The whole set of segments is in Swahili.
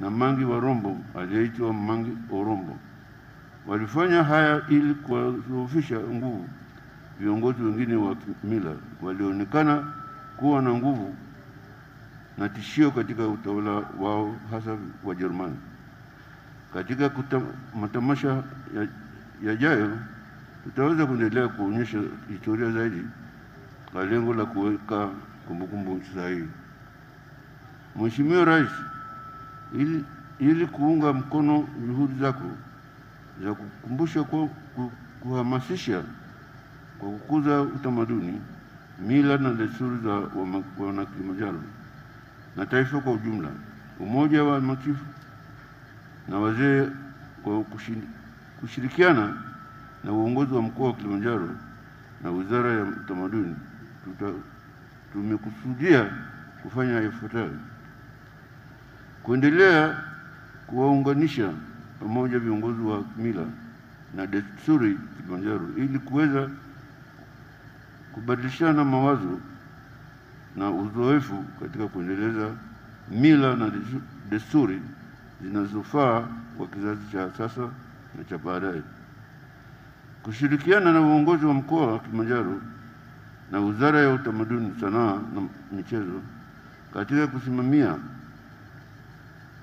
na Mangi wa Rombo aliyeitwa Mangi Orombo. Walifanya haya ili kuwadhoofisha nguvu viongozi wengine wa kimila walionekana kuwa na nguvu na tishio katika utawala wao, hasa Wajerumani. Katika kuta, matamasha ya- yajayo tutaweza kuendelea kuonyesha historia zaidi kwa lengo la kuweka kumbukumbu sahihi. Mheshimiwa Rais, ili, ili kuunga mkono juhudi zako za kukumbusha kwa, kuhamasisha kwa kukuza utamaduni, mila na desturi za Wanakilimanjaro wana Kilimanjaro na taifa kwa ujumla, Umoja wa Machifu na wazee kwa kushi- kushirikiana na uongozi wa mkoa wa Kilimanjaro na Wizara ya Utamaduni tumekusudia kufanya yafuatayo: kuendelea kuwaunganisha pamoja viongozi wa mila na desturi Kilimanjaro ili kuweza kubadilishana mawazo na uzoefu katika kuendeleza mila na desturi zinazofaa kwa kizazi cha sasa na cha baadaye. Kushirikiana na uongozi wa mkoa wa Kilimanjaro na Wizara ya Utamaduni, Sanaa na Michezo katika kusimamia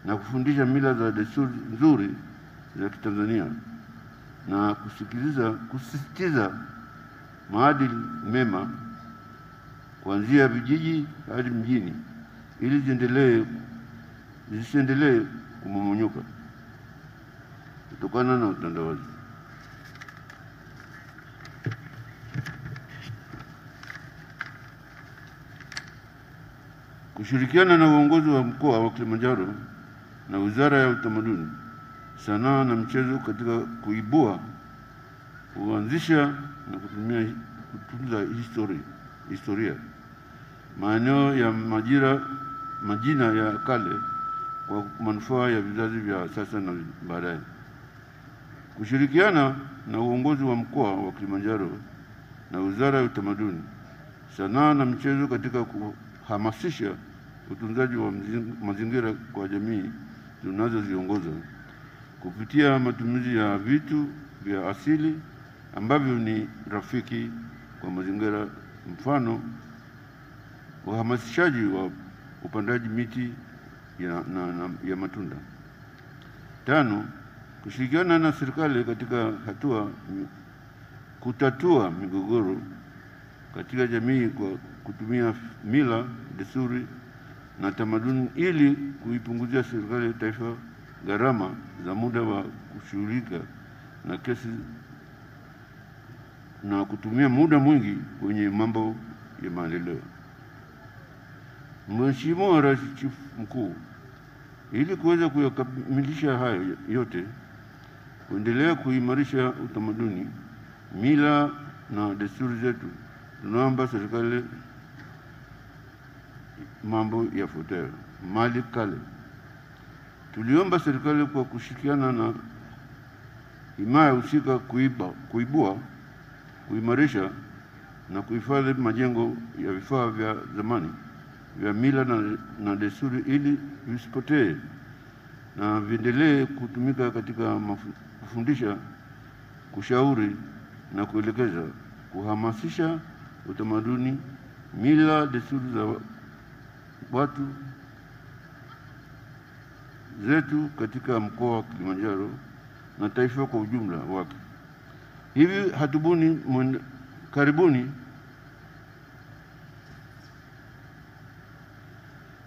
na kufundisha mila za desturi nzuri za Kitanzania na kusikiliza kusisitiza maadili mema kuanzia vijiji hadi mjini ili ziendelee zisiendelee kumomonyoka kutokana na utandawazi. Kushirikiana na uongozi wa mkoa wa Kilimanjaro na Wizara ya Utamaduni, Sanaa na Michezo katika kuibua, kuanzisha na kutumia kutunza historia, historia maeneo ya majira majina ya kale kwa manufaa ya vizazi vya sasa na baadaye. Kushirikiana na uongozi wa mkoa wa Kilimanjaro na Wizara ya Utamaduni, Sanaa na Michezo katika kuhamasisha utunzaji wa mazingira kwa jamii tunazoziongoza kupitia matumizi ya vitu vya asili ambavyo ni rafiki kwa mazingira, mfano uhamasishaji wa upandaji miti ya, na, na, ya matunda. Tano, kushirikiana na serikali katika hatua kutatua migogoro katika jamii kwa kutumia mila, desturi na tamaduni ili kuipunguzia serikali ya taifa gharama za muda wa kushughulika na kesi na kutumia muda mwingi kwenye mambo ya maendeleo. Mheshimiwa Rais Chifu Mkuu, ili kuweza kuyakamilisha hayo yote, kuendelea kuimarisha utamaduni, mila na desturi zetu, tunaomba serikali mambo yafuatayo: mali kale. Tuliomba serikali kwa kushirikiana na himaya husika kuiba, kuibua, kuimarisha na kuhifadhi majengo ya vifaa vya zamani vya mila na, na desturi ili visipotee na viendelee kutumika katika kufundisha, kushauri na kuelekeza, kuhamasisha utamaduni, mila, desturi za watu zetu katika mkoa wa Kilimanjaro na taifa kwa ujumla wake. Hivi hatubuni karibuni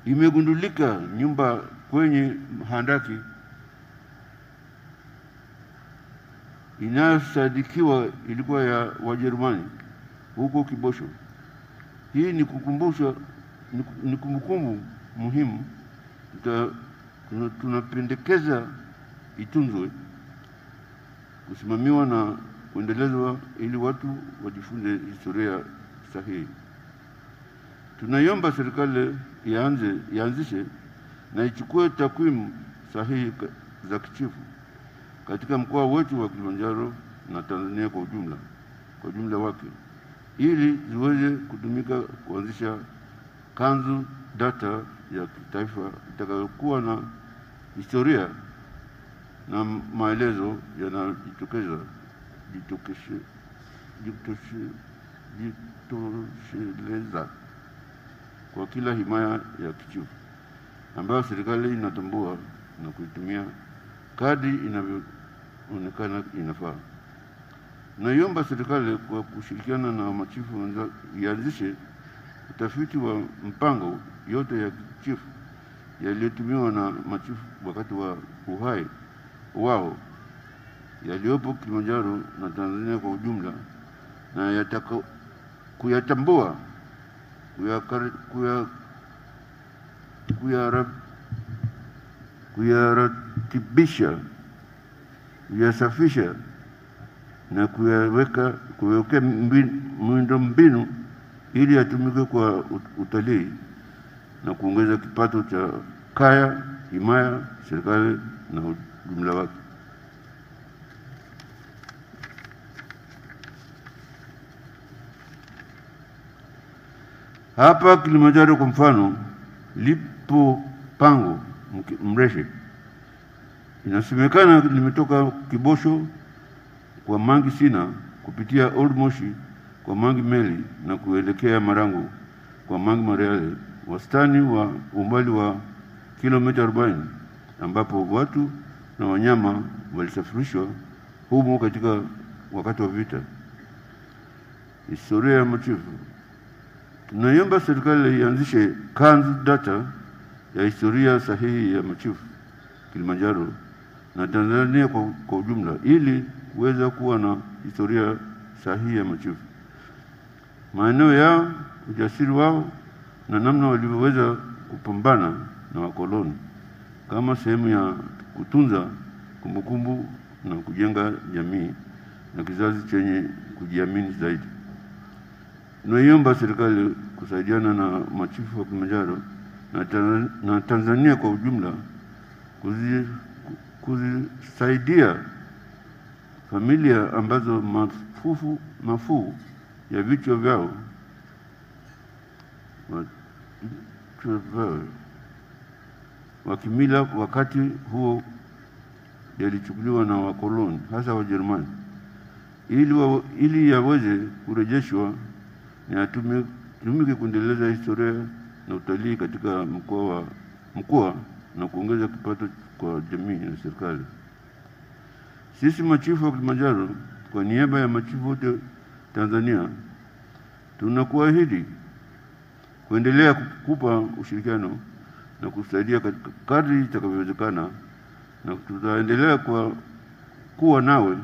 imegundulika nyumba kwenye handaki inayosadikiwa ilikuwa ya Wajerumani huko Kibosho. Hii ni kukumbusha ni kumbukumbu muhimu. Tunapendekeza itunzwe, kusimamiwa na kuendelezwa ili watu wajifunze historia sahihi. Tunaiomba serikali ianze ianzishe na ichukue takwimu sahihi za kichifu katika mkoa wetu wa Kilimanjaro na Tanzania kwa ujumla kwa ujumla wake ili ziweze kutumika kuanzisha kanzu data ya kitaifa itakayokuwa na historia na maelezo yanayojitokeza jitosheleza kwa kila himaya ya kichifu ambayo serikali inatambua na kuitumia kadi inavyoonekana inafaa. Naiomba serikali kwa kushirikiana na machifu ianzishe utafiti wa mpango yote ya kichifu yaliyotumiwa na machifu wakati wa uhai wao yaliyopo Kilimanjaro na Tanzania kwa ujumla na yataka kuyatambua kuyaratibisha kuyasafisha na kuyaweka kuwekea miundo mbinu ili yatumike kwa utalii na kuongeza kipato cha kaya, himaya, serikali na ujumla wake. Hapa Kilimanjaro kwa mfano, lipo pango Mreshe, inasemekana limetoka Kibosho kwa Mangi Sina kupitia Old Moshi kwa Mangi Meli na kuelekea Marangu kwa Mangi Mareale, wastani wa umbali wa kilomita 40 ambapo watu na wanyama walisafirishwa humo katika wakati wa vita. Historia ya machifu. Tunaiomba serikali ianzishe kanzu data ya historia sahihi ya machifu Kilimanjaro na Tanzania kwa, kwa ujumla ili kuweza kuwa na historia sahihi ya machifu, maeneo yao, ujasiri wao na namna walivyoweza kupambana na wakoloni kama sehemu ya kutunza kumbukumbu na kujenga jamii na kizazi chenye kujiamini zaidi. Tunaiomba serikali kusaidiana na machifu wa Kilimanjaro na, Tanzania, kwa ujumla kuzi, kuzisaidia familia ambazo mafufu mafuu ya vichwa vyao vichwa vyao wakimila wakati huo yalichukuliwa na wakoloni hasa Wajerumani. Ili, wa, ili yaweze kurejeshwa na yatumi- yatumike kuendeleza historia na utalii katika mkoa wa mkoa na kuongeza kipato kwa jamii na serikali. Sisi machifu wa Kilimanjaro kwa niaba ya machifu wote Tanzania tunakuahidi kuendelea kukupa ushirikiano na kusaidia katika kadri itakavyowezekana, na tutaendelea kwa kuwa nawe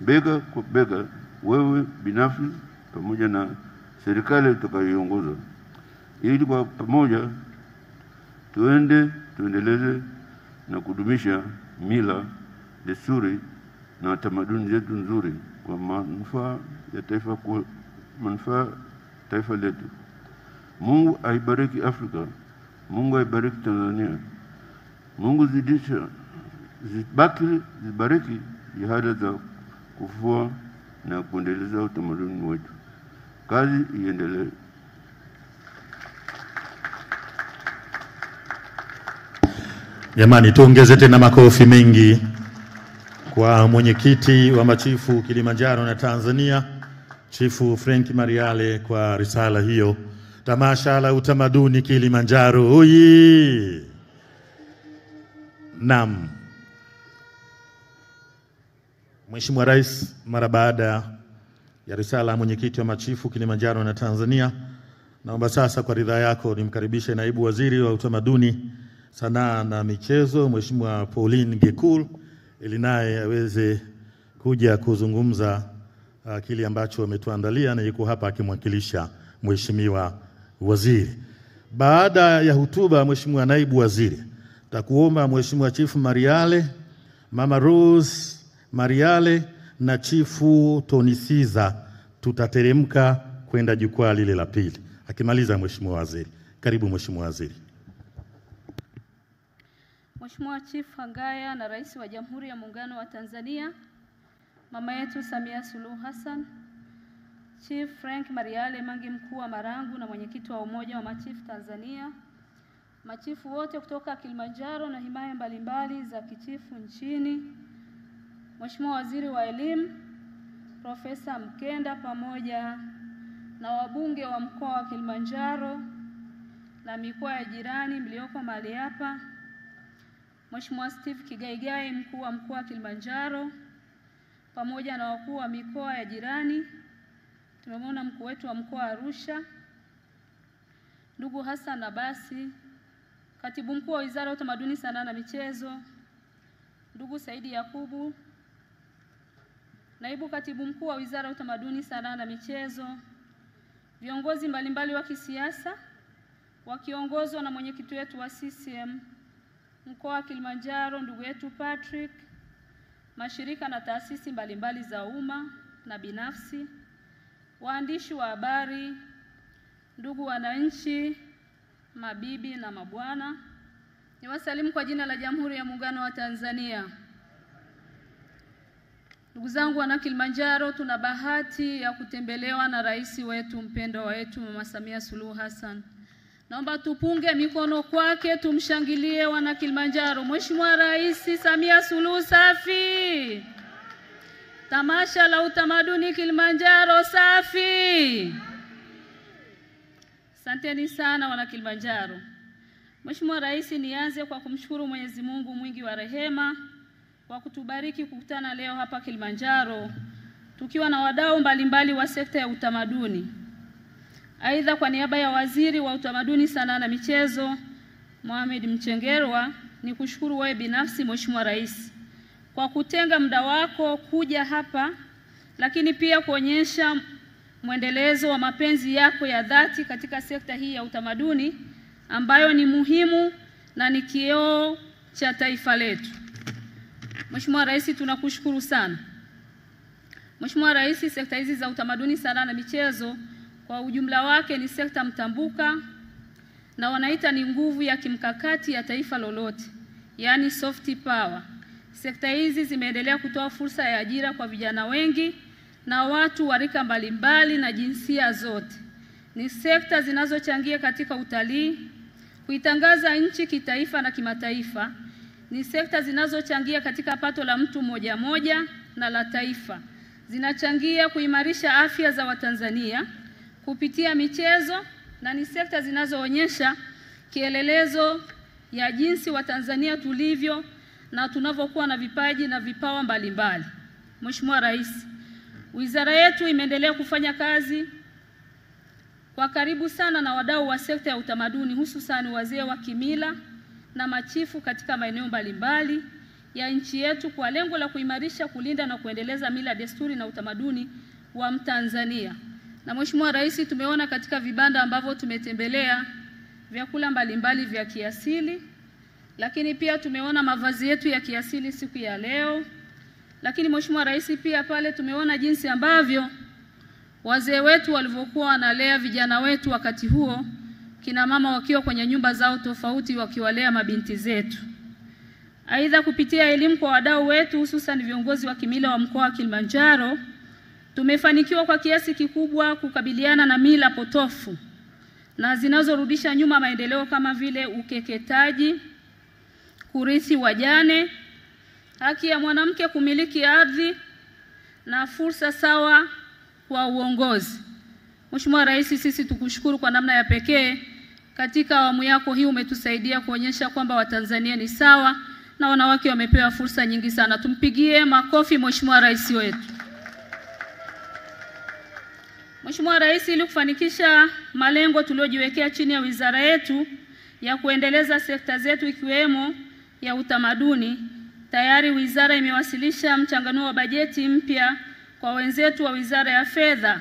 bega kwa bega, wewe binafsi pamoja na serikali utakayoiongoza, ili kwa pamoja tuende tuendeleze na kudumisha mila, desturi na tamaduni zetu nzuri kwa manufaa ya taifa kwa manufaa taifa letu. Mungu aibariki Afrika, Mungu aibariki Tanzania, Mungu zidisha zibaki zibariki jihada za kufua na kuendeleza utamaduni wetu. Kazi iendelee. Jamani, tuongeze tena makofi mengi kwa mwenyekiti wa machifu Kilimanjaro na Tanzania, Chifu Frank Mariale kwa risala hiyo. Tamasha la utamaduni Kilimanjaro huyi! Naam. Mheshimiwa Rais, mara baada ya risala ya mwenyekiti wa machifu Kilimanjaro na Tanzania, naomba sasa kwa ridhaa yako nimkaribishe naibu waziri wa utamaduni, sanaa na michezo, Mheshimiwa Pauline Gekul ili naye aweze kuja kuzungumza uh, kile ambacho ametuandalia na yuko hapa akimwakilisha Mheshimiwa waziri. Baada ya hotuba Mheshimiwa naibu waziri, takuomba Mheshimiwa Chifu Mariale, Mama Rose Mariale na Chifu Tonisiza tutateremka kwenda jukwaa lile la pili. Akimaliza Mheshimiwa waziri. Karibu Mheshimiwa waziri. Mheshimiwa Chief Hangaya na Rais wa Jamhuri ya Muungano wa Tanzania, mama yetu Samia Suluhu Hassan, Chief Frank Mariale Mangi, mkuu wa Marangu na mwenyekiti wa Umoja wa Machifu Tanzania, machifu wote kutoka Kilimanjaro na himaya mbalimbali za kichifu nchini, Mheshimiwa Waziri wa Elimu Profesa Mkenda pamoja na wabunge wa mkoa wa Kilimanjaro na mikoa ya jirani mlioko mahali hapa, Mheshimiwa Steve Kigaigai mkuu wa mkoa wa Kilimanjaro pamoja na wakuu wa mikoa ya jirani. Tumemwona mkuu wetu wa mkoa wa Arusha, ndugu Hassan Abasi, katibu mkuu wa Wizara ya Utamaduni, Sanaa na Michezo, ndugu Saidi Yakubu, naibu katibu mkuu wa Wizara ya Utamaduni, Sanaa na Michezo, viongozi mbalimbali wa kisiasa wakiongozwa na mwenyekiti wetu wa CCM mkoa wa Kilimanjaro, ndugu yetu Patrick, mashirika na taasisi mbalimbali za umma na binafsi, waandishi wa habari, ndugu wananchi, mabibi na mabwana, niwasalimu kwa jina la Jamhuri ya Muungano wa Tanzania. Ndugu zangu wana Kilimanjaro, tuna bahati ya kutembelewa na rais wetu mpendwa wetu Mama Samia Suluhu Hassan. Naomba tupunge mikono kwake, tumshangilie wana Kilimanjaro. Mheshimiwa Rais Samia Suluhu safi! Tamasha la utamaduni Kilimanjaro safi! Asanteni sana wana Kilimanjaro. Mheshimiwa Rais, nianze kwa kumshukuru Mwenyezi Mungu mwingi wa rehema kwa kutubariki kukutana leo hapa Kilimanjaro tukiwa na wadau mbalimbali wa sekta ya utamaduni. Aidha, kwa niaba ya Waziri wa Utamaduni, Sanaa na Michezo Mohamed Mchengerwa, ni kushukuru wewe binafsi Mheshimiwa Rais kwa kutenga muda wako kuja hapa, lakini pia kuonyesha mwendelezo wa mapenzi yako ya dhati katika sekta hii ya utamaduni ambayo ni muhimu na ni kioo cha taifa letu. Mheshimiwa Rais, tunakushukuru sana. Mheshimiwa Rais, sekta hizi za utamaduni, sanaa na michezo kwa ujumla wake ni sekta mtambuka na wanaita ni nguvu ya kimkakati ya taifa lolote, yaani soft power. Sekta hizi zimeendelea kutoa fursa ya ajira kwa vijana wengi na watu wa rika mbalimbali na jinsia zote. Ni sekta zinazochangia katika utalii, kuitangaza nchi kitaifa na kimataifa. Ni sekta zinazochangia katika pato la mtu mmoja moja na la taifa. Zinachangia kuimarisha afya za Watanzania kupitia michezo na ni sekta zinazoonyesha kielelezo ya jinsi Watanzania tulivyo na tunavyokuwa na vipaji na vipawa mbalimbali. Mheshimiwa Rais, wizara yetu imeendelea kufanya kazi kwa karibu sana na wadau wa sekta ya utamaduni, hususan wazee wa kimila na machifu katika maeneo mbalimbali ya nchi yetu kwa lengo la kuimarisha, kulinda na kuendeleza mila, desturi na utamaduni wa Mtanzania. Na Mheshimiwa Rais, tumeona katika vibanda ambavyo tumetembelea vyakula mbalimbali vya kiasili, lakini pia tumeona mavazi yetu ya kiasili siku ya leo. Lakini Mheshimiwa Rais, pia pale tumeona jinsi ambavyo wazee wetu walivyokuwa wanalea vijana wetu wakati huo, kina mama wakiwa kwenye nyumba zao tofauti wakiwalea mabinti zetu. Aidha, kupitia elimu kwa wadau wetu hususan viongozi wa kimila wa mkoa wa Kilimanjaro tumefanikiwa kwa kiasi kikubwa kukabiliana na mila potofu na zinazorudisha nyuma maendeleo kama vile ukeketaji, kurithi wajane, haki ya mwanamke kumiliki ardhi na fursa sawa kwa uongozi. Mheshimiwa Rais, sisi tukushukuru kwa namna ya pekee katika awamu yako hii umetusaidia kuonyesha kwamba Watanzania ni sawa na wanawake wamepewa fursa nyingi sana. Tumpigie makofi Mheshimiwa Rais wetu. Mheshimiwa Rais, ili kufanikisha malengo tuliyojiwekea chini ya wizara yetu ya kuendeleza sekta zetu ikiwemo ya utamaduni, tayari wizara imewasilisha mchanganuo wa bajeti mpya kwa wenzetu wa Wizara ya Fedha,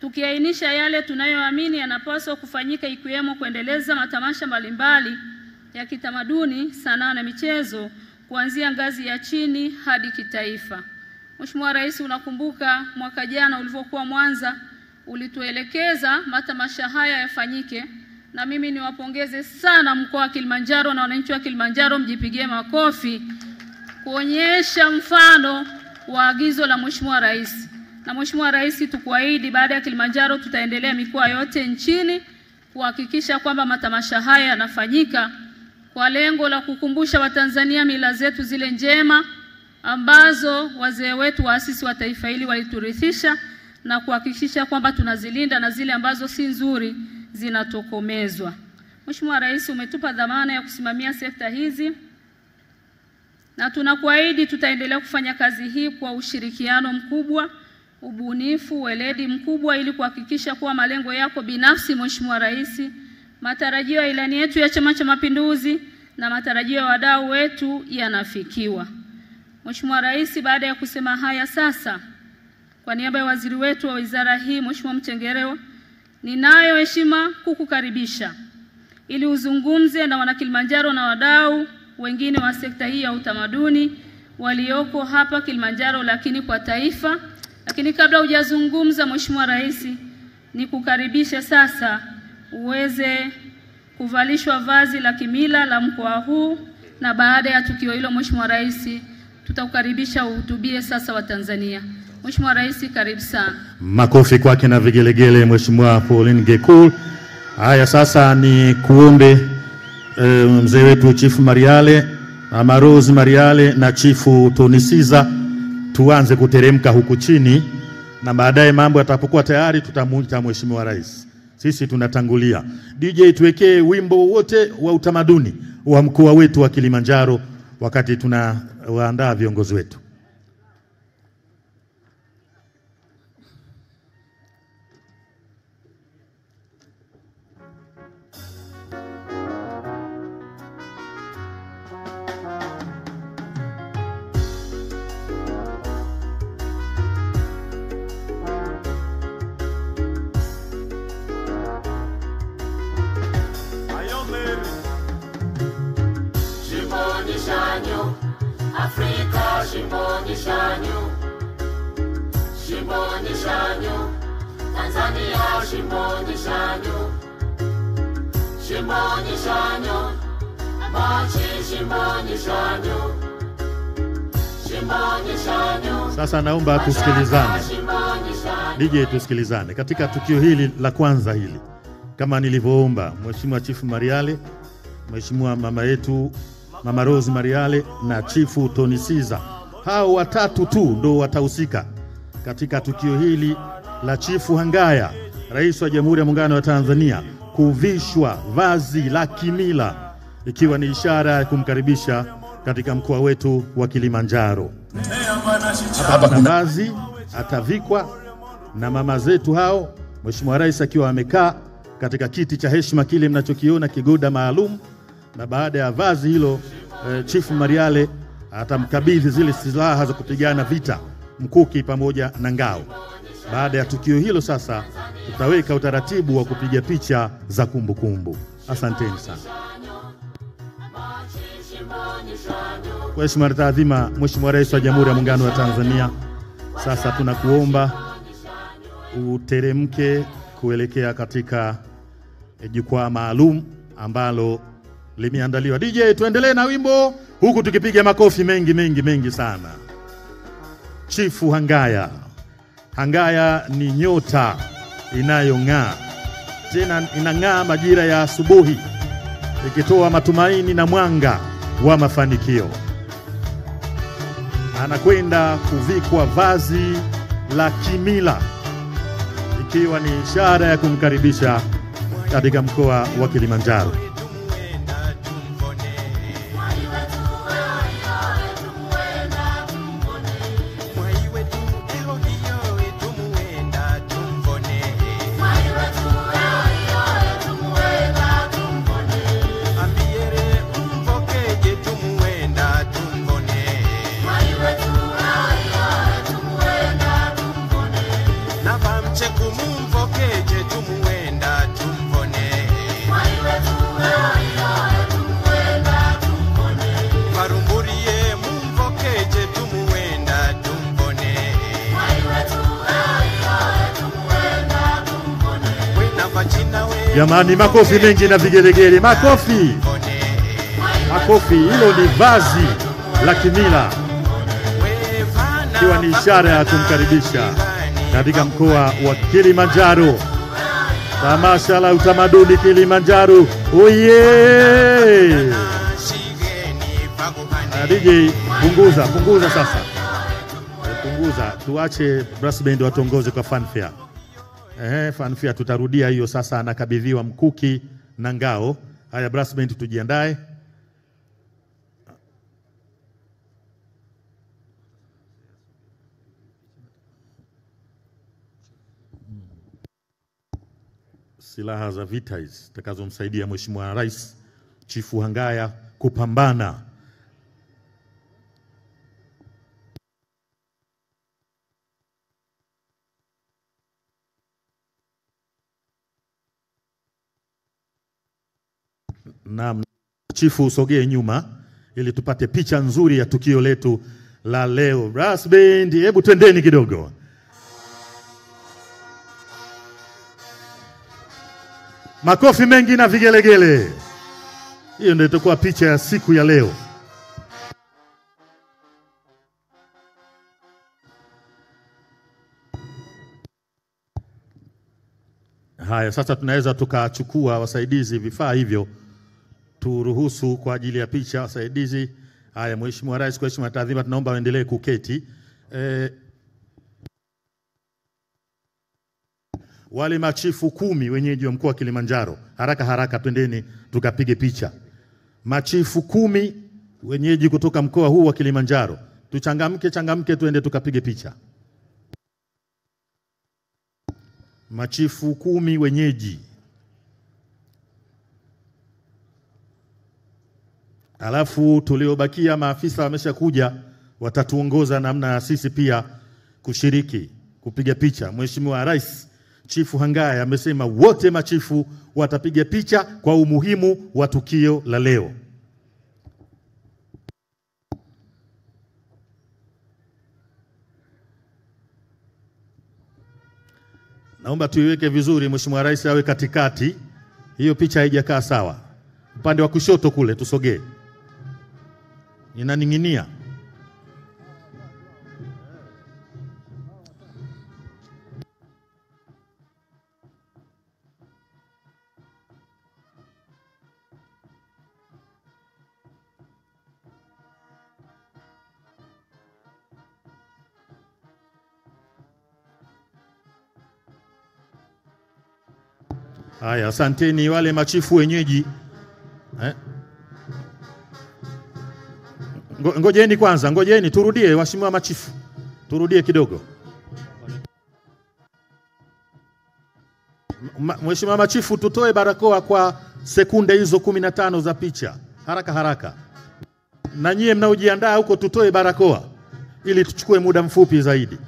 tukiainisha yale tunayoamini yanapaswa kufanyika ikiwemo kuendeleza matamasha mbalimbali ya kitamaduni, sanaa na michezo kuanzia ngazi ya chini hadi kitaifa. Mheshimiwa Rais, unakumbuka mwaka jana ulivyokuwa Mwanza ulituelekeza matamasha haya yafanyike, na mimi niwapongeze sana mkoa wa Kilimanjaro na wananchi wa Kilimanjaro, mjipigie makofi kuonyesha mfano wa agizo la Mheshimiwa Rais. Na Mheshimiwa Rais, tukuahidi baada ya Kilimanjaro tutaendelea mikoa yote nchini kuhakikisha kwamba matamasha haya yanafanyika kwa lengo la kukumbusha Watanzania mila zetu zile njema ambazo wazee wetu waasisi wa taifa hili waliturithisha na kuhakikisha kwamba tunazilinda na zile ambazo si nzuri zinatokomezwa. Mheshimiwa Rais, umetupa dhamana ya kusimamia sekta hizi na tunakuahidi tutaendelea kufanya kazi hii kwa ushirikiano mkubwa, ubunifu, weledi mkubwa ili kuhakikisha kuwa malengo yako binafsi, Mheshimiwa Rais, matarajio ya ilani yetu ya Chama cha Mapinduzi na matarajio ya wadau wetu yanafikiwa. Mheshimiwa Rais, baada ya kusema haya sasa, kwa niaba ya waziri wetu wa wizara hii Mheshimiwa Mtengerewa, ninayo heshima kukukaribisha ili uzungumze na wana Kilimanjaro na wadau wengine wa sekta hii ya utamaduni walioko hapa Kilimanjaro, lakini kwa taifa. Lakini kabla hujazungumza, Mheshimiwa Rais, nikukaribishe sasa uweze kuvalishwa vazi la kimila la mkoa huu, na baada ya tukio hilo, Mheshimiwa Rais, tutakukaribisha uhutubie sasa Watanzania. Mheshimiwa Rais, karibu sana. Makofi kwake na vigelegele, Mheshimiwa Pauline Gekul. Haya, sasa ni kuombe e, mzee wetu Chifu Mariale, Mama Rose Mariale na Chifu Tonisiza tuanze kuteremka huku chini, na baadaye mambo yatapokuwa tayari tutamuita Mheshimiwa Rais. Sisi tunatangulia. DJ, tuwekee wimbo wote wa utamaduni wa mkoa wetu wa Kilimanjaro wakati tunawaandaa viongozi wetu. Tusikilizane. DJ, tusikilizane katika tukio hili la kwanza hili, kama nilivyoomba Mheshimiwa Chifu Mariale, Mheshimiwa mama yetu Mama Rose Mariale na Chifu Tony Siza, hao watatu tu ndo watahusika katika tukio hili la Chifu Hangaya, Rais wa Jamhuri ya Muungano wa Tanzania, kuvishwa vazi la kimila ikiwa ni ishara ya kumkaribisha katika mkoa wetu wa Kilimanjaro. Hapa vazi atavikwa na mama zetu hao, Mheshimiwa Rais akiwa amekaa katika kiti cha heshima kile mnachokiona kigoda maalum, na baada ya vazi hilo eh, Chifu Mariale atamkabidhi zile silaha za kupigana vita, mkuki pamoja na ngao. Baada ya tukio hilo sasa tutaweka utaratibu wa kupiga picha za kumbukumbu. Asanteni sana. Kwa heshima na taadhima, Mheshimiwa Rais wa Jamhuri ya Muungano wa Tanzania, sasa tunakuomba uteremke kuelekea katika eh, jukwaa maalum ambalo limeandaliwa. DJ, tuendelee na wimbo huku tukipiga makofi mengi mengi mengi sana. Chifu Hangaya. Hangaya ni nyota inayong'aa, tena inang'aa majira ya asubuhi, ikitoa matumaini na mwanga wa mafanikio. Anakwenda kuvikwa vazi la kimila, ikiwa ni ishara ya kumkaribisha katika mkoa wa Kilimanjaro. Jamani, makofi mengi na vigelegele, makofi, makofi. Hilo ni vazi la kimila, ikiwa ni ishara ya kumkaribisha katika mkoa wa Kilimanjaro. Tamasha la utamaduni Kilimanjaro, oye! DJ punguza, punguza sasa. Punguza, tuache brass band watongoze kwa fanfare. Eh, fanfia tutarudia hiyo sasa, anakabidhiwa mkuki na ngao. Haya, brass band tujiandae. silaha za vita hizi zitakazomsaidia Mheshimiwa Rais Chifu Hangaya kupambana Naam, chifu usogee nyuma ili tupate picha nzuri ya tukio letu la leo. Brass band, hebu twendeni kidogo. Makofi mengi na vigelegele. Hiyo ndio itakuwa picha ya siku ya leo. Haya, sasa tunaweza tukachukua wasaidizi vifaa hivyo, turuhusu kwa ajili ya picha saidizi. Haya, Mheshimiwa Rais, kwa heshima taadhima, tunaomba waendelee kuketi. E, wale machifu kumi wenyeji wa mkoa wa Kilimanjaro, haraka haraka, twendeni tukapige picha. Machifu kumi wenyeji kutoka mkoa huu wa Kilimanjaro, tuchangamke changamke, twende tukapige picha. Machifu kumi wenyeji, alafu tuliobakia maafisa wameshakuja, watatuongoza namna ya sisi pia kushiriki kupiga picha. Mheshimiwa Rais Chifu Hangaya amesema wote machifu watapiga picha kwa umuhimu wa tukio la leo. Naomba tuiweke vizuri, Mheshimiwa Rais awe katikati. Hiyo picha haijakaa sawa. Upande wa kushoto kule tusogee, inaning'inia. Haya, asanteni wale machifu wenyeji eh? Ngo- Ngojeni kwanza, ngojeni turudie, waheshimiwa machifu, turudie kidogo. Mheshimiwa machifu, tutoe barakoa kwa sekunde hizo kumi na tano za picha, haraka haraka. Na nyie mnaojiandaa huko, tutoe barakoa ili tuchukue muda mfupi zaidi.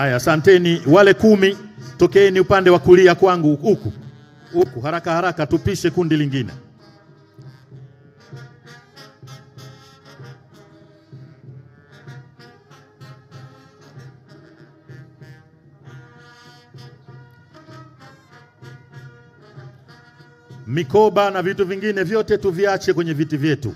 Haya, asanteni. Wale kumi, tokeeni upande wa kulia kwangu huku huku, haraka haraka, tupishe kundi lingine. Mikoba na vitu vingine vyote tuviache kwenye viti vyetu.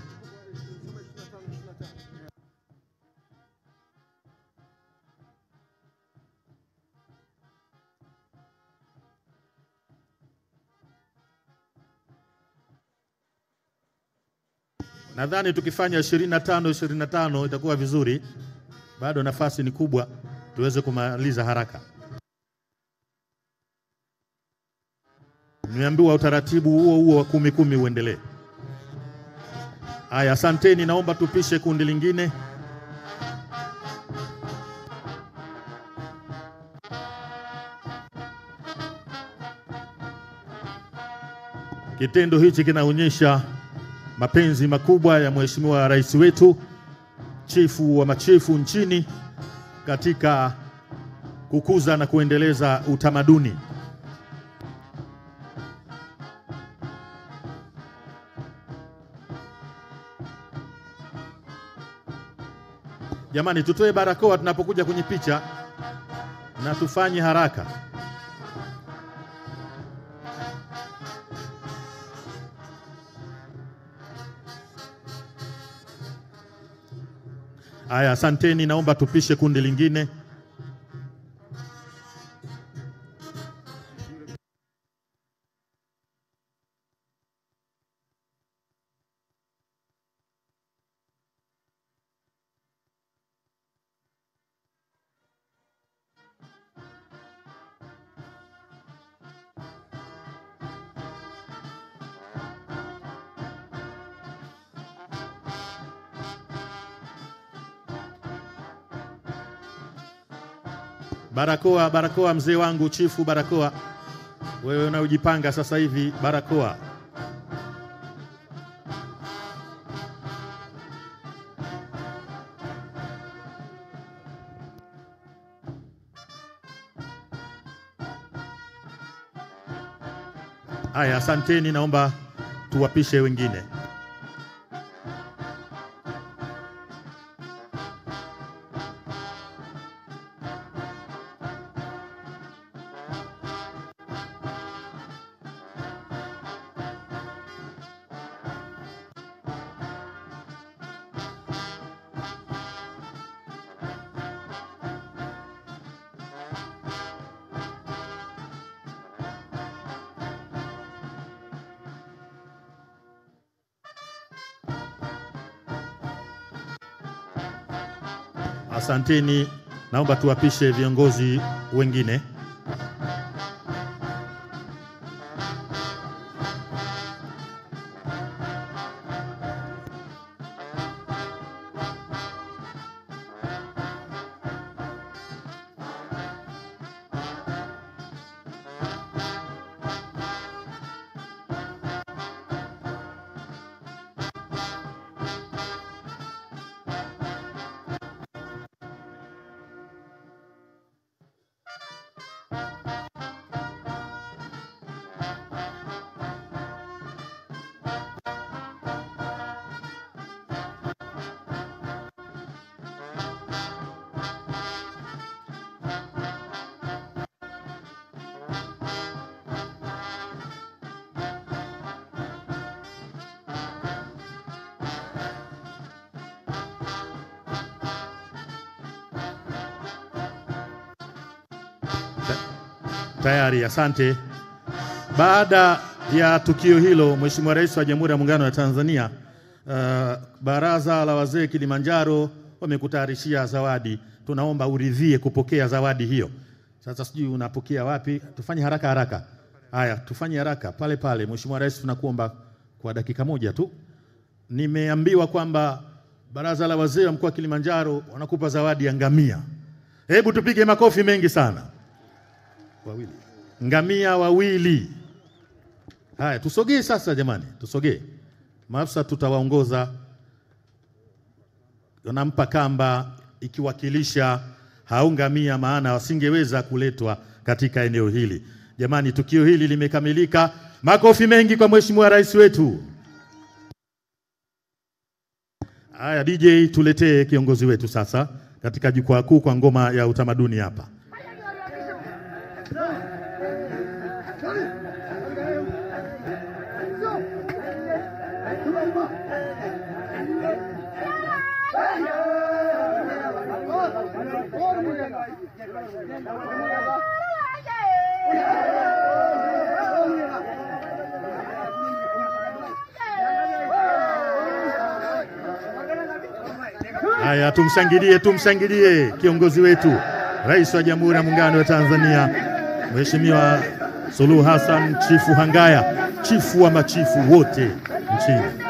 Nadhani tukifanya 25 25 itakuwa vizuri. Bado nafasi ni kubwa, tuweze kumaliza haraka. Nimeambiwa utaratibu huo huo wa kumi kumi uendelee. Haya, asanteni. Naomba tupishe kundi lingine. Kitendo hichi kinaonyesha mapenzi makubwa ya Mheshimiwa Rais wetu, chifu wa machifu nchini katika kukuza na kuendeleza utamaduni. Jamani, tutoe barakoa tunapokuja kwenye picha na tufanye haraka. Haya, asanteni. Naomba tupishe kundi lingine. Barakoa, barakoa, mzee wangu chifu, barakoa. Wewe unaojipanga sasa hivi, barakoa. Haya, asanteni. Naomba tuwapishe wengine. Asanteni, naomba tuwapishe viongozi wengine. Tayari, asante. Baada ya tukio hilo, Mheshimiwa Rais wa Jamhuri ya Muungano wa Tanzania, uh, Baraza la Wazee Kilimanjaro wamekutayarishia zawadi. Tunaomba uridhie kupokea zawadi hiyo. Sasa sijui unapokea wapi? Tufanye haraka haraka. Haya, tufanye haraka pale pale. Mheshimiwa Rais, tunakuomba kwa dakika moja tu. Nimeambiwa kwamba Baraza la Wazee wa Mkoa wa Kilimanjaro wanakupa zawadi ya ngamia. Hebu tupige makofi mengi sana. Wawili. Ngamia wawili. Haya, tusogee sasa jamani, tusogee. Maafisa tutawaongoza, wanampa kamba ikiwakilisha hao ngamia, maana wasingeweza kuletwa katika eneo hili. Jamani, tukio hili limekamilika. Makofi mengi kwa Mheshimiwa Rais wetu. Haya, DJ tuletee kiongozi wetu sasa katika jukwaa kuu kwa ngoma ya utamaduni hapa. Haya, tumshangilie, tumshangilie kiongozi wetu, Rais wa Jamhuri ya Muungano wa Tanzania, Mheshimiwa Suluhu Hassan, Chifu Hangaya, chifu wa machifu wote nchini.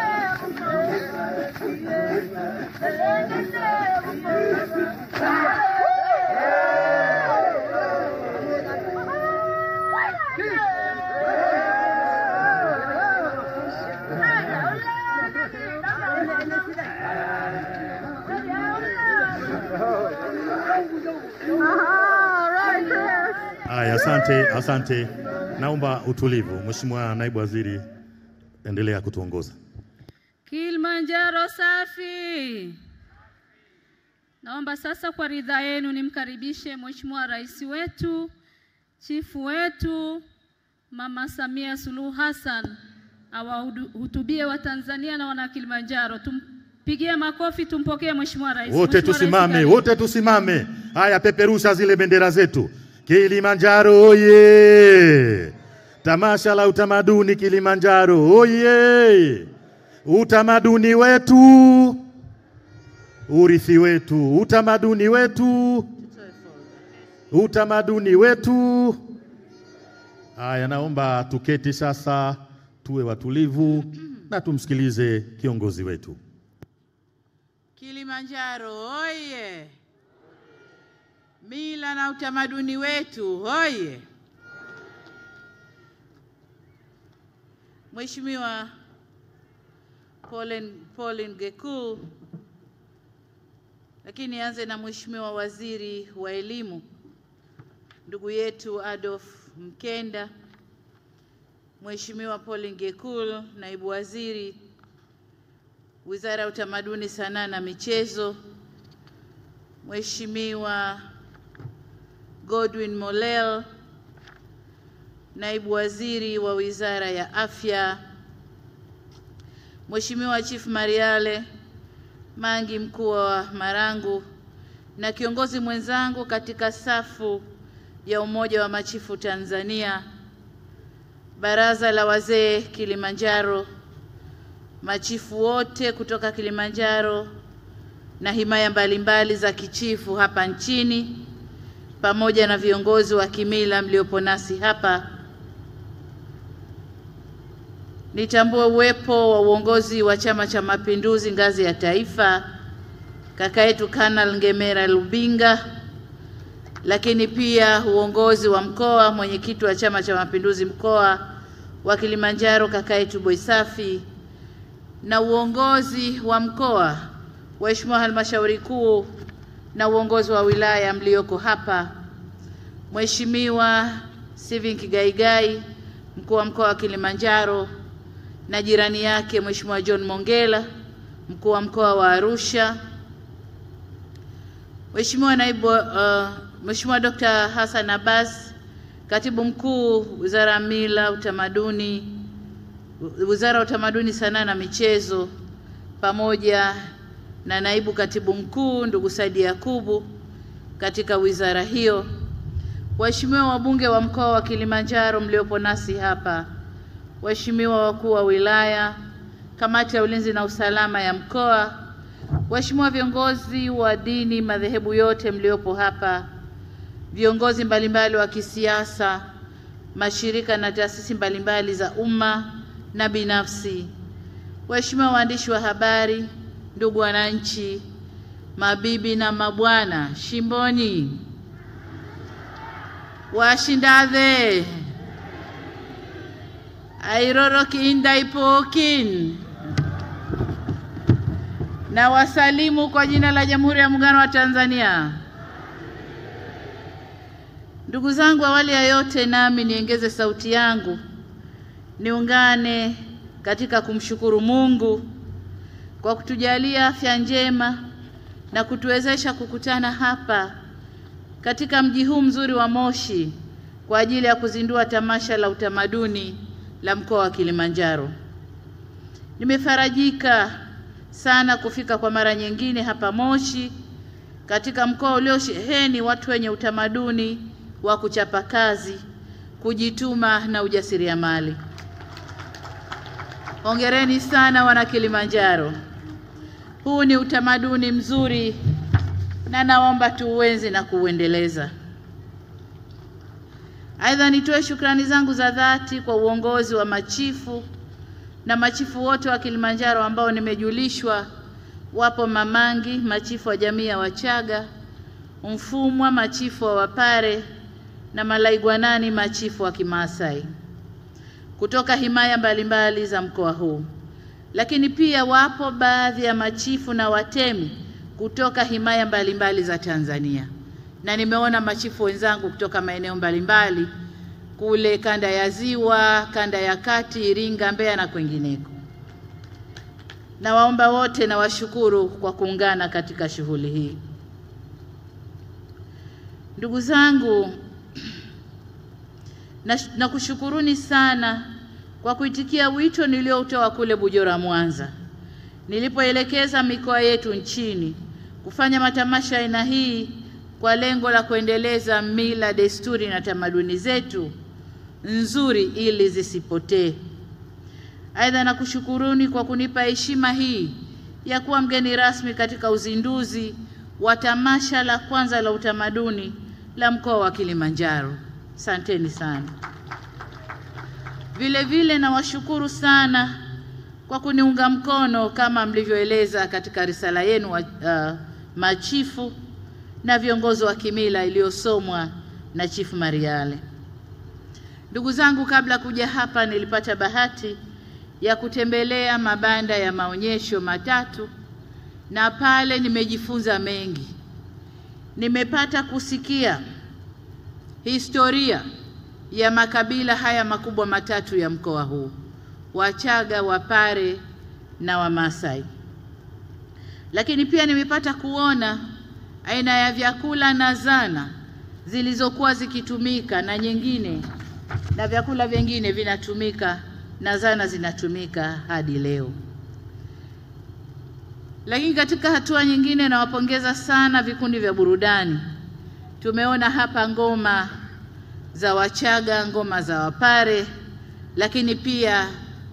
Asante. Naomba utulivu. Mheshimiwa Naibu Waziri, endelea kutuongoza. Kilimanjaro safi. Naomba sasa kwa ridhaa yenu nimkaribishe Mheshimiwa Rais wetu, chifu wetu Mama Samia Suluhu Hassan awahutubie Watanzania na wana Kilimanjaro. Tumpigie makofi tumpokee Mheshimiwa Rais. Wote tusimame, wote tusimame. Haya, peperusha zile bendera zetu. Kilimanjaro oye! Tamasha la utamaduni Kilimanjaro oye! Utamaduni wetu, urithi wetu, utamaduni wetu, utamaduni wetu. Haya, naomba tuketi sasa, tuwe watulivu na tumsikilize kiongozi wetu. Kilimanjaro oye! Mila na utamaduni wetu hoye. Mheshimiwa Pauline, Pauline Gekul, lakini nianze na Mheshimiwa Waziri wa Elimu ndugu yetu Adolf Mkenda, Mheshimiwa Pauline Gekul, Naibu Waziri Wizara ya Utamaduni, Sanaa na Michezo, Mheshimiwa Godwin Mollel, Naibu Waziri wa Wizara ya Afya, Mheshimiwa Chief Mariale Mangi, mkuu wa Marangu, na kiongozi mwenzangu katika safu ya Umoja wa Machifu Tanzania, Baraza la Wazee Kilimanjaro, machifu wote kutoka Kilimanjaro na himaya mbalimbali za kichifu hapa nchini pamoja na viongozi wa kimila mliopo nasi hapa. Nitambue uwepo wa uongozi wa Chama cha Mapinduzi ngazi ya taifa, kaka yetu Kanal Ngemera Lubinga, lakini pia uongozi wa mkoa, mwenyekiti wa Chama cha Mapinduzi mkoa wa Kilimanjaro, kaka yetu Boisafi na uongozi wa mkoa, waheshimiwa halmashauri kuu na uongozi wa wilaya mlioko hapa, Mheshimiwa Steven Kigaigai, mkuu wa mkoa wa Kilimanjaro, na jirani yake Mheshimiwa John Mongela, mkuu wa mkoa wa Arusha, Mheshimiwa naibu uh, Mheshimiwa Dr. Hassan Abbas, katibu mkuu Wizara ya Mila, Utamaduni Wizara ya Utamaduni, Sanaa na Michezo, pamoja na naibu katibu mkuu ndugu Saidi Yakubu katika wizara hiyo, waheshimiwa wabunge wa mkoa wa Kilimanjaro mliopo nasi hapa, waheshimiwa wakuu wa wilaya, kamati ya ulinzi na usalama ya mkoa, waheshimiwa viongozi wa dini madhehebu yote mliopo hapa, viongozi mbalimbali wa kisiasa, mashirika na taasisi mbalimbali za umma na binafsi, waheshimiwa waandishi wa habari, ndugu wananchi, mabibi na mabwana, shimboni. Washindadhe airoroki indaipokin na wasalimu kwa jina la Jamhuri ya Muungano wa Tanzania. Ndugu zangu, awali ya yote, nami niongeze sauti yangu. Niungane katika kumshukuru Mungu kwa kutujalia afya njema na kutuwezesha kukutana hapa katika mji huu mzuri wa Moshi kwa ajili ya kuzindua tamasha la utamaduni la mkoa wa Kilimanjaro. Nimefarajika sana kufika kwa mara nyingine hapa Moshi katika mkoa uliosheheni watu wenye utamaduni wa kuchapa kazi, kujituma na ujasiriamali. Hongereni sana wana Kilimanjaro. Huu ni utamaduni mzuri na naomba tuuenzi na kuuendeleza. Aidha, nitoe shukrani zangu za dhati kwa uongozi wa machifu na machifu wote wa Kilimanjaro ambao nimejulishwa wapo Mamangi, machifu wa jamii ya Wachaga, Mfumwa, machifu wa Wapare na Malaigwanani, machifu wa Kimaasai kutoka himaya mbalimbali za mkoa huu, lakini pia wapo baadhi ya machifu na watemi kutoka himaya mbalimbali za Tanzania, na nimeona machifu wenzangu kutoka maeneo mbalimbali kule kanda ya Ziwa, kanda ya Kati, Iringa, Mbeya na kwengineko. Nawaomba wote na washukuru kwa kuungana katika shughuli hii. Ndugu zangu, na nakushukuruni sana kwa kuitikia wito niliotoa kule Bujora, Mwanza. nilipoelekeza mikoa yetu nchini kufanya matamasha aina hii kwa lengo la kuendeleza mila, desturi na tamaduni zetu nzuri ili zisipotee. Aidha, nakushukuruni kwa kunipa heshima hii ya kuwa mgeni rasmi katika uzinduzi wa tamasha la kwanza la utamaduni la mkoa wa Kilimanjaro. Asanteni sana. Vile vile nawashukuru sana kwa kuniunga mkono kama mlivyoeleza katika risala yenu wa, uh, machifu na viongozi wa kimila iliyosomwa na Chifu Mariale. Ndugu zangu, kabla kuja hapa nilipata bahati ya kutembelea mabanda ya maonyesho matatu na pale nimejifunza mengi. Nimepata kusikia historia ya makabila haya makubwa matatu ya mkoa huu: Wachaga, Wapare na Wamasai. Lakini pia nimepata kuona aina ya vyakula na zana zilizokuwa zikitumika na nyingine na vyakula vingine vinatumika na zana zinatumika hadi leo. Lakini katika hatua nyingine, nawapongeza sana vikundi vya burudani. Tumeona hapa ngoma za Wachaga, ngoma za Wapare, lakini pia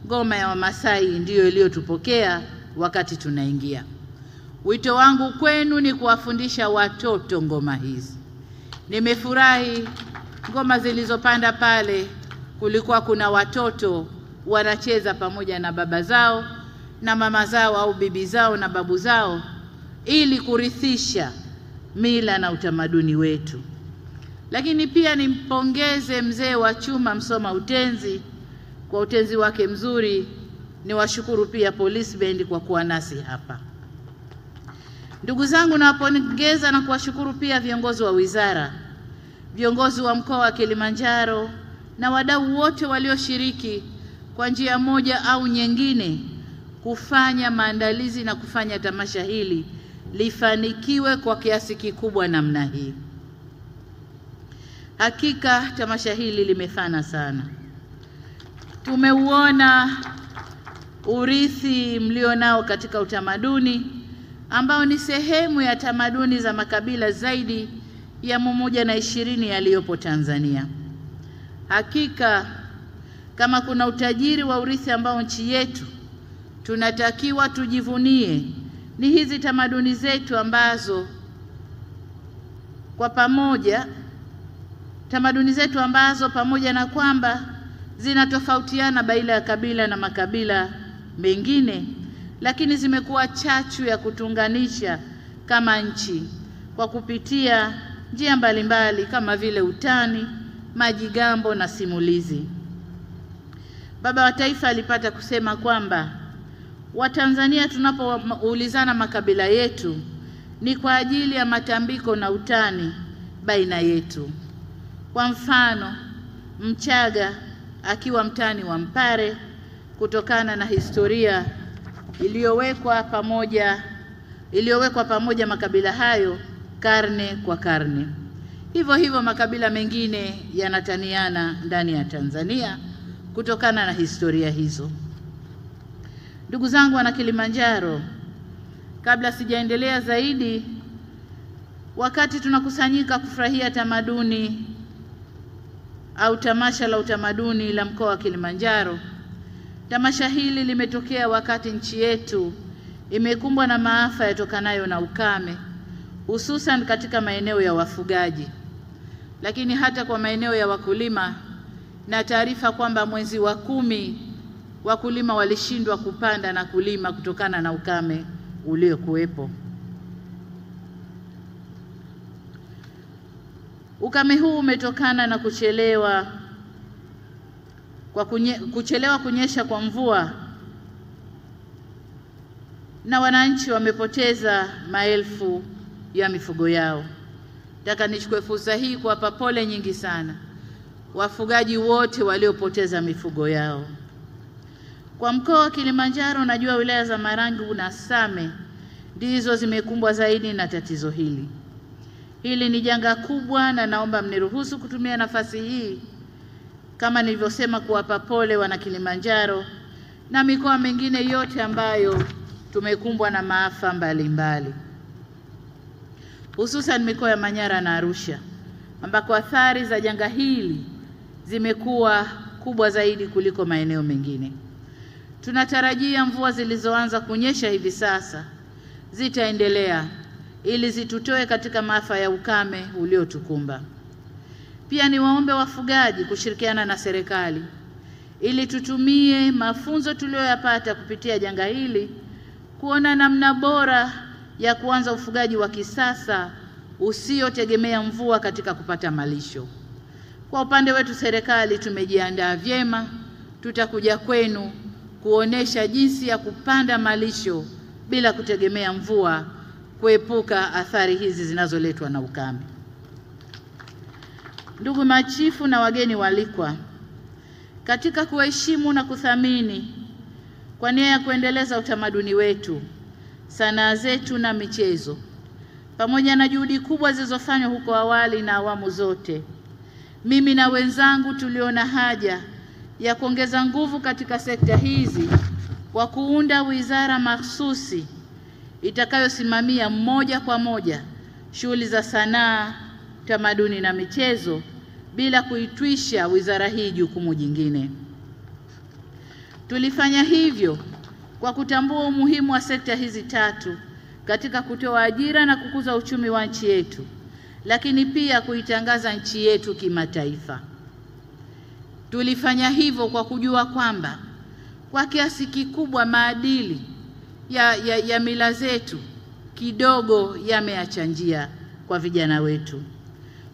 ngoma ya Wamasai ndiyo iliyotupokea wakati tunaingia. Wito wangu kwenu ni kuwafundisha watoto ngoma hizi. Nimefurahi ngoma zilizopanda pale, kulikuwa kuna watoto wanacheza pamoja na baba zao na mama zao au bibi zao na babu zao ili kurithisha mila na utamaduni wetu. Lakini pia nimpongeze mzee wa chuma Msoma Utenzi kwa utenzi wake mzuri. Niwashukuru pia Police Band kwa kuwa nasi hapa. Ndugu zangu, nawapongeza na kuwashukuru pia viongozi wa wizara, viongozi wa mkoa wa Kilimanjaro na wadau wote walioshiriki kwa njia moja au nyingine kufanya maandalizi na kufanya tamasha hili lifanikiwe kwa kiasi kikubwa namna hii. Hakika tamasha hili limefana sana. Tumeuona urithi mlionao katika utamaduni ambao ni sehemu ya tamaduni za makabila zaidi ya mia na ishirini yaliyopo Tanzania. Hakika kama kuna utajiri wa urithi ambao nchi yetu tunatakiwa tujivunie, ni hizi tamaduni zetu ambazo kwa pamoja, tamaduni zetu ambazo pamoja na kwamba zinatofautiana baina ya kabila na makabila mengine, lakini zimekuwa chachu ya kutunganisha kama nchi kwa kupitia njia mbalimbali kama vile utani, majigambo na simulizi. Baba wa Taifa alipata kusema kwamba Watanzania tunapoulizana makabila yetu ni kwa ajili ya matambiko na utani baina yetu. Kwa mfano, Mchaga akiwa mtani wa Mpare kutokana na historia iliyowekwa pamoja iliyowekwa pamoja makabila hayo karne kwa karne. Hivyo hivyo makabila mengine yanataniana ndani ya Tanzania kutokana na historia hizo. Ndugu zangu wana Kilimanjaro, kabla sijaendelea zaidi, wakati tunakusanyika kufurahia tamaduni au tamasha la utamaduni la mkoa wa Kilimanjaro, tamasha hili limetokea wakati nchi yetu imekumbwa na maafa yatokanayo na ukame, hususan katika maeneo ya wafugaji, lakini hata kwa maeneo ya wakulima, na taarifa kwamba mwezi wa kumi wakulima walishindwa kupanda na kulima kutokana na ukame uliokuwepo. Ukame huu umetokana na kuchelewa kwa kunye, kuchelewa kunyesha kwa mvua na wananchi wamepoteza maelfu ya mifugo yao. Nataka nichukue fursa hii kuwapa pole nyingi sana wafugaji wote waliopoteza mifugo yao. Kwa mkoa wa Kilimanjaro, najua wilaya za Marangu na Same ndizo zimekumbwa zaidi na tatizo hili. Hili ni janga kubwa, na naomba mniruhusu kutumia nafasi hii kama nilivyosema, kuwapa pole wana Kilimanjaro na mikoa mingine yote ambayo tumekumbwa na maafa mbalimbali, hususan mikoa ya Manyara na Arusha ambako athari za janga hili zimekuwa kubwa zaidi kuliko maeneo mengine. Tunatarajia mvua zilizoanza kunyesha hivi sasa zitaendelea ili zitutoe katika maafa ya ukame uliotukumba. Pia niwaombe wafugaji kushirikiana na serikali ili tutumie mafunzo tuliyoyapata kupitia janga hili kuona namna bora ya kuanza ufugaji wa kisasa usiotegemea mvua katika kupata malisho. Kwa upande wetu serikali tumejiandaa vyema, tutakuja kwenu kuonesha jinsi ya kupanda malisho bila kutegemea mvua, kuepuka athari hizi zinazoletwa na ukame. Ndugu machifu na wageni walikwa, katika kuheshimu na kuthamini kwa nia ya kuendeleza utamaduni wetu, sanaa zetu na michezo, pamoja na juhudi kubwa zilizofanywa huko awali na awamu zote, mimi na wenzangu tuliona haja ya kuongeza nguvu katika sekta hizi kwa kuunda wizara mahsusi itakayosimamia moja kwa moja shughuli za sanaa, tamaduni na michezo bila kuitwisha wizara hii jukumu jingine. Tulifanya hivyo kwa kutambua umuhimu wa sekta hizi tatu katika kutoa ajira na kukuza uchumi wa nchi yetu, lakini pia kuitangaza nchi yetu kimataifa. Tulifanya hivyo kwa kujua kwamba kwa kiasi kikubwa maadili ya, ya, ya mila zetu kidogo yameacha njia kwa vijana wetu.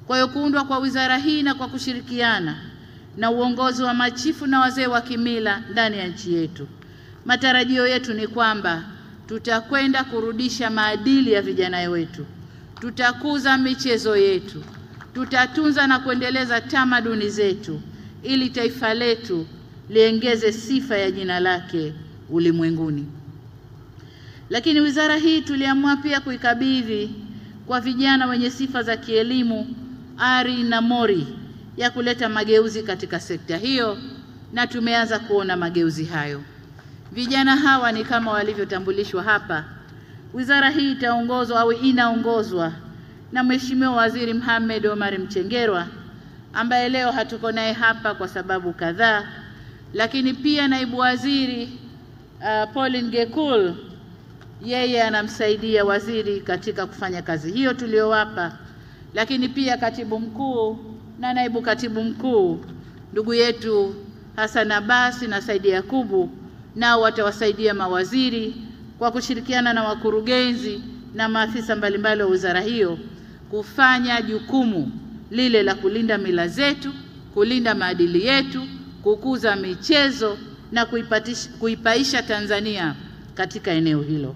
Kwa hiyo kuundwa kwa wizara hii na kwa kushirikiana na uongozi wa machifu na wazee wa kimila ndani ya nchi yetu, matarajio yetu ni kwamba tutakwenda kurudisha maadili ya vijana wetu, tutakuza michezo yetu, tutatunza na kuendeleza tamaduni zetu ili taifa letu liengeze sifa ya jina lake ulimwenguni. Lakini wizara hii tuliamua pia kuikabidhi kwa vijana wenye sifa za kielimu, ari na mori ya kuleta mageuzi katika sekta hiyo, na tumeanza kuona mageuzi hayo. Vijana hawa ni kama walivyotambulishwa hapa. Wizara hii itaongozwa au inaongozwa na Mheshimiwa Waziri Mohamed Omar Mchengerwa ambaye leo hatuko naye hapa kwa sababu kadhaa, lakini pia naibu waziri uh, Pauline Gekul yeye anamsaidia waziri katika kufanya kazi hiyo tuliyowapa, lakini pia katibu mkuu na naibu katibu mkuu ndugu yetu Hassan Abbas na Saidi Yakubu nao watawasaidia mawaziri kwa kushirikiana na wakurugenzi na maafisa mbalimbali wa wizara hiyo kufanya jukumu lile la kulinda mila zetu, kulinda maadili yetu, kukuza michezo na kuipaisha Tanzania katika eneo hilo.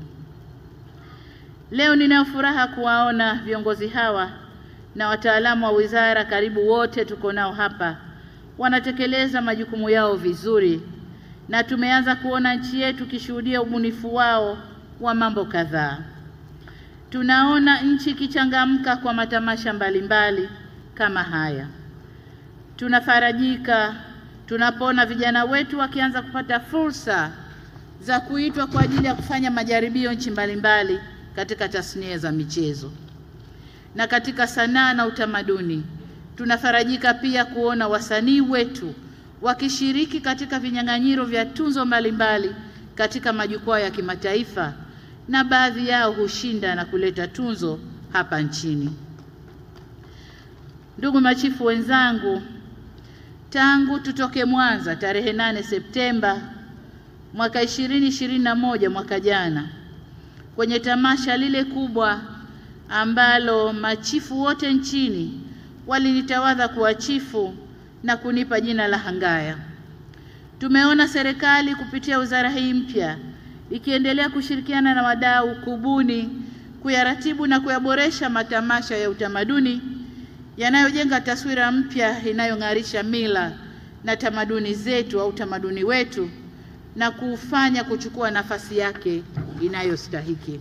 Leo ninayo furaha kuwaona viongozi hawa na wataalamu wa wizara, karibu wote tuko nao hapa, wanatekeleza majukumu yao vizuri, na tumeanza kuona nchi yetu ikishuhudia ubunifu wao wa mambo kadhaa. Tunaona nchi ikichangamka kwa matamasha mbalimbali kama haya. Tunafarajika tunapoona vijana wetu wakianza kupata fursa za kuitwa kwa ajili ya kufanya majaribio nchi mbalimbali katika tasnia za michezo na katika sanaa na utamaduni. Tunafarajika pia kuona wasanii wetu wakishiriki katika vinyang'anyiro vya tunzo mbalimbali katika majukwaa ya kimataifa na baadhi yao hushinda na kuleta tunzo hapa nchini. Ndugu machifu wenzangu, tangu tutoke Mwanza tarehe 8 Septemba mwaka 2021 mwaka jana kwenye tamasha lile kubwa ambalo machifu wote nchini walinitawadha kuwa chifu na kunipa jina la Hangaya. Tumeona serikali kupitia wizara hii mpya ikiendelea kushirikiana na wadau kubuni, kuyaratibu na kuyaboresha matamasha ya utamaduni yanayojenga taswira mpya inayong'arisha mila na tamaduni zetu au utamaduni wetu na kuufanya kuchukua nafasi yake inayostahiki.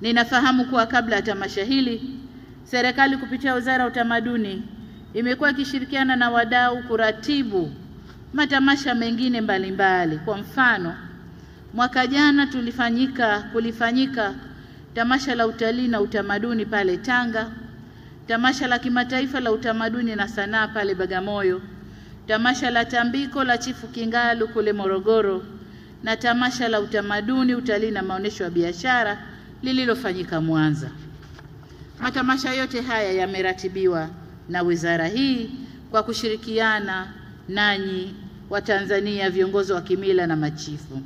Ninafahamu kuwa kabla ya tamasha hili, serikali kupitia Wizara ya Utamaduni imekuwa ikishirikiana na wadau kuratibu matamasha mengine mbalimbali. Kwa mfano, Mwaka jana tulifanyika kulifanyika tamasha la utalii na utamaduni pale Tanga, tamasha la kimataifa la utamaduni na sanaa pale Bagamoyo, tamasha la tambiko la Chifu Kingalu kule Morogoro na tamasha la utamaduni, utalii na maonyesho ya biashara lililofanyika Mwanza. Matamasha yote haya yameratibiwa na wizara hii kwa kushirikiana nanyi Watanzania, viongozi wa kimila na machifu.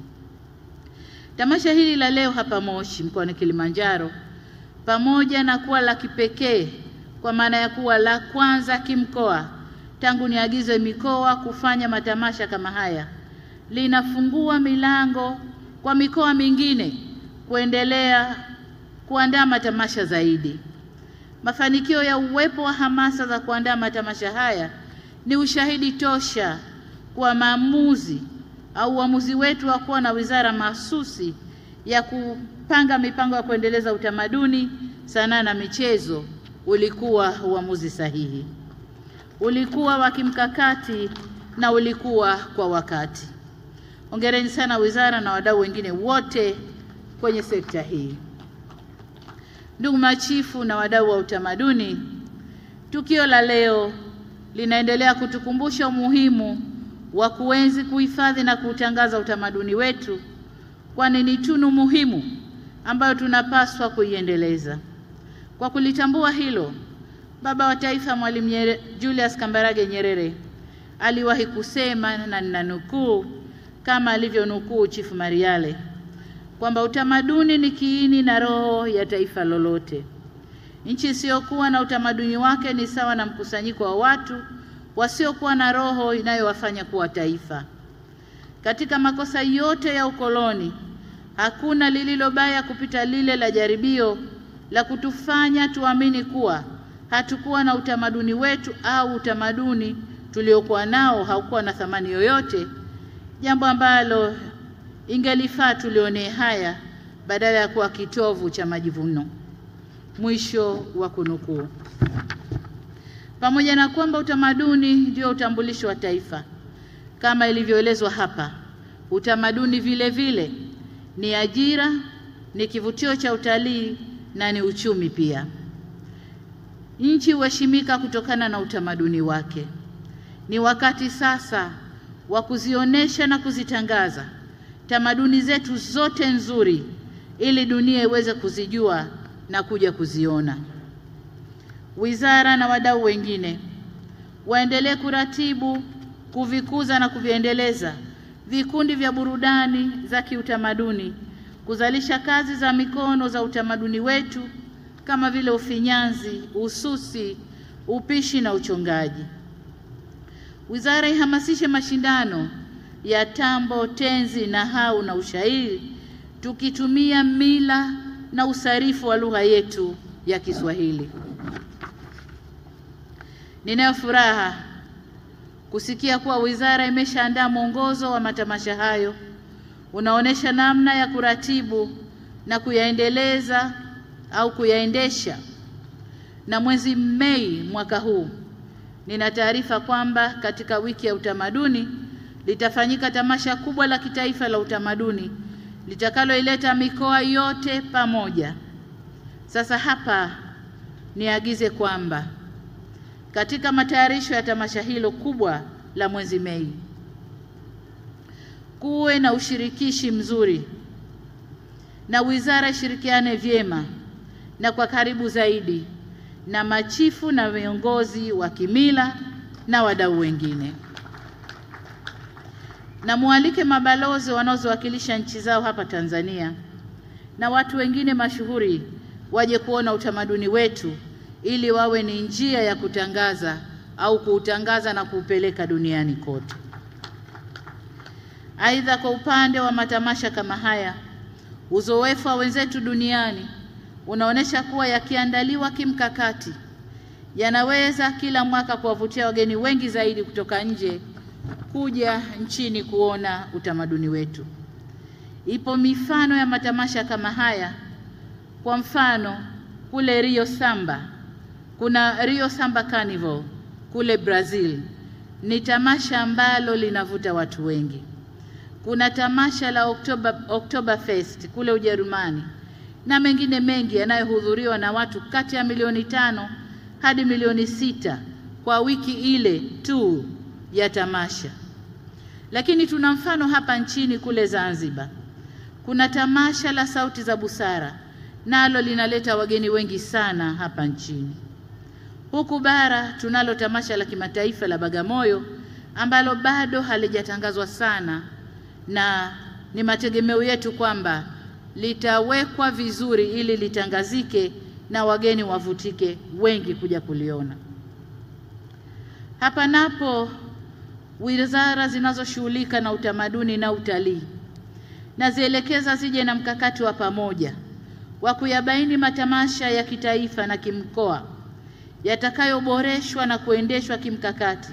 Tamasha hili la leo hapa Moshi mkoani Kilimanjaro, pamoja na kuwa la kipekee kwa maana ya kuwa la kwanza kimkoa tangu niagize mikoa kufanya matamasha kama haya, linafungua milango kwa mikoa mingine kuendelea kuandaa matamasha zaidi. Mafanikio ya uwepo wa hamasa za kuandaa matamasha haya ni ushahidi tosha kwa maamuzi au uamuzi wetu wa kuwa na wizara mahsusi ya kupanga mipango ya kuendeleza utamaduni, sanaa na michezo ulikuwa uamuzi sahihi, ulikuwa wa kimkakati na ulikuwa kwa wakati. Hongereni sana wizara na wadau wengine wote kwenye sekta hii. Ndugu machifu na wadau wa utamaduni, tukio la leo linaendelea kutukumbusha umuhimu wa kuenzi, kuhifadhi na kuutangaza utamaduni wetu, kwani ni tunu muhimu ambayo tunapaswa kuiendeleza. Kwa kulitambua hilo, Baba wa Taifa Mwalimu Julius Kambarage Nyerere aliwahi kusema na ninanukuu, kama alivyonukuu Chifu Mariale kwamba utamaduni ni kiini na roho ya taifa lolote. Nchi isiyokuwa na utamaduni wake ni sawa na mkusanyiko wa watu wasiokuwa na roho inayowafanya kuwa taifa. Katika makosa yote ya ukoloni, hakuna lililobaya kupita lile la jaribio la kutufanya tuamini kuwa hatukuwa na utamaduni wetu au utamaduni tuliokuwa nao haukuwa na thamani yoyote, jambo ambalo ingelifaa tulionee haya badala ya kuwa kitovu cha majivuno. Mwisho wa kunukuu. Pamoja na kwamba utamaduni ndio utambulisho wa taifa kama ilivyoelezwa hapa, utamaduni vile vile ni ajira, ni kivutio cha utalii na ni uchumi pia. Nchi huheshimika kutokana na utamaduni wake. Ni wakati sasa wa kuzionyesha na kuzitangaza tamaduni zetu zote nzuri ili dunia iweze kuzijua na kuja kuziona. Wizara na wadau wengine waendelee kuratibu, kuvikuza na kuviendeleza vikundi vya burudani za kiutamaduni, kuzalisha kazi za mikono za utamaduni wetu kama vile ufinyanzi, ususi, upishi na uchongaji. Wizara ihamasishe mashindano ya tambo, tenzi, nahau na ushairi tukitumia mila na usarifu wa lugha yetu ya Kiswahili. Ninayo furaha kusikia kuwa wizara imeshaandaa mwongozo wa matamasha hayo unaonesha namna ya kuratibu na kuyaendeleza au kuyaendesha, na mwezi Mei mwaka huu nina taarifa kwamba katika wiki ya utamaduni litafanyika tamasha kubwa la kitaifa la utamaduni litakaloileta mikoa yote pamoja. Sasa hapa niagize kwamba katika matayarisho ya tamasha hilo kubwa la mwezi Mei kuwe na ushirikishi mzuri na wizara ishirikiane vyema na kwa karibu zaidi na machifu na viongozi wa kimila na wadau wengine na mualike mabalozi wanaoziwakilisha nchi zao hapa Tanzania na watu wengine mashuhuri waje kuona utamaduni wetu ili wawe ni njia ya kutangaza au kuutangaza na kuupeleka duniani kote. Aidha, kwa upande wa matamasha kama haya, uzoefu wa wenzetu duniani unaonyesha kuwa yakiandaliwa kimkakati yanaweza kila mwaka kuwavutia wageni wengi zaidi kutoka nje kuja nchini kuona utamaduni wetu. Ipo mifano ya matamasha kama haya. Kwa mfano, kule Rio Samba kuna Rio Samba Carnival kule Brazil, ni tamasha ambalo linavuta watu wengi. kuna tamasha la Oktoba, Oktoberfest kule Ujerumani na mengine mengi yanayohudhuriwa na watu kati ya milioni tano hadi milioni sita kwa wiki ile tu ya tamasha. Lakini tuna mfano hapa nchini kule Zanzibar, kuna tamasha la Sauti za Busara, nalo linaleta wageni wengi sana hapa nchini. Huku bara tunalo tamasha la kimataifa la Bagamoyo ambalo bado halijatangazwa sana, na ni mategemeo yetu kwamba litawekwa vizuri ili litangazike na wageni wavutike wengi kuja kuliona. Hapa napo wizara zinazoshughulika na utamaduni na utalii nazielekeza zije na mkakati wa pamoja wa kuyabaini matamasha ya kitaifa na kimkoa yatakayoboreshwa na kuendeshwa kimkakati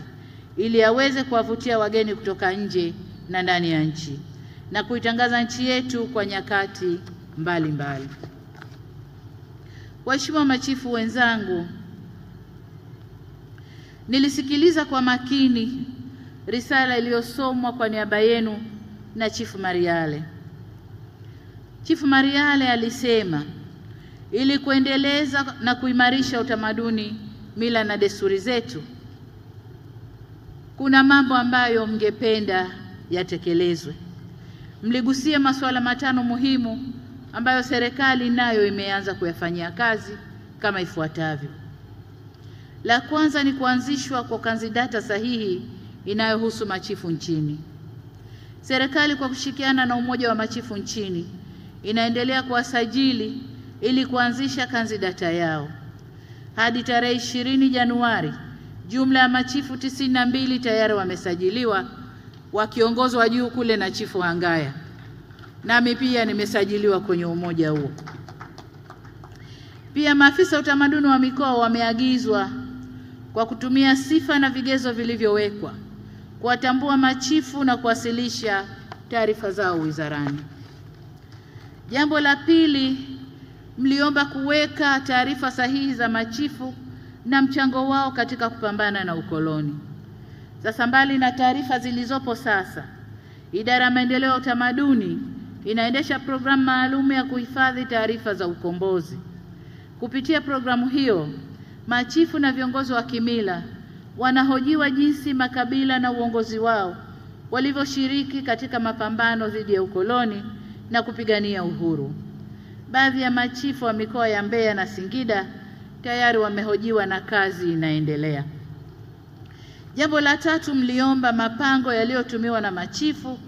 ili yaweze kuwavutia wageni kutoka nje na ndani ya nchi na kuitangaza nchi yetu kwa nyakati mbalimbali. Waheshimiwa machifu wenzangu, nilisikiliza kwa makini risala iliyosomwa kwa niaba yenu na Chifu Mariale. Chifu Mariale alisema ili kuendeleza na kuimarisha utamaduni, mila na desturi zetu, kuna mambo ambayo mngependa yatekelezwe. Mligusia masuala matano muhimu ambayo serikali nayo imeanza kuyafanyia kazi kama ifuatavyo. La kwanza ni kuanzishwa kwa kanzi data sahihi inayohusu machifu nchini. Serikali kwa kushirikiana na Umoja wa Machifu nchini inaendelea kuwasajili ili kuanzisha kanzi data yao. Hadi tarehe ishirini Januari, jumla ya machifu tisini na mbili wakiongozwa juu kule na Chifu Hangaya. Nami pia nimesajiliwa kwenye umoja huo. Pia maafisa utamaduni wa mikoa wameagizwa kwa kutumia sifa na vigezo vilivyowekwa kuwatambua machifu na kuwasilisha taarifa zao wizarani. Jambo la pili, mliomba kuweka taarifa sahihi za machifu na mchango wao katika kupambana na ukoloni. Sasa, mbali na taarifa zilizopo sasa, idara ya maendeleo ya utamaduni inaendesha programu maalum ya kuhifadhi taarifa za ukombozi. Kupitia programu hiyo, machifu na viongozi wa kimila wanahojiwa jinsi makabila na uongozi wao walivyoshiriki katika mapambano dhidi ya ukoloni na kupigania uhuru. Baadhi ya machifu wa mikoa ya Mbeya na Singida tayari wamehojiwa na kazi inaendelea. Jambo la tatu, mliomba mapango yaliyotumiwa na machifu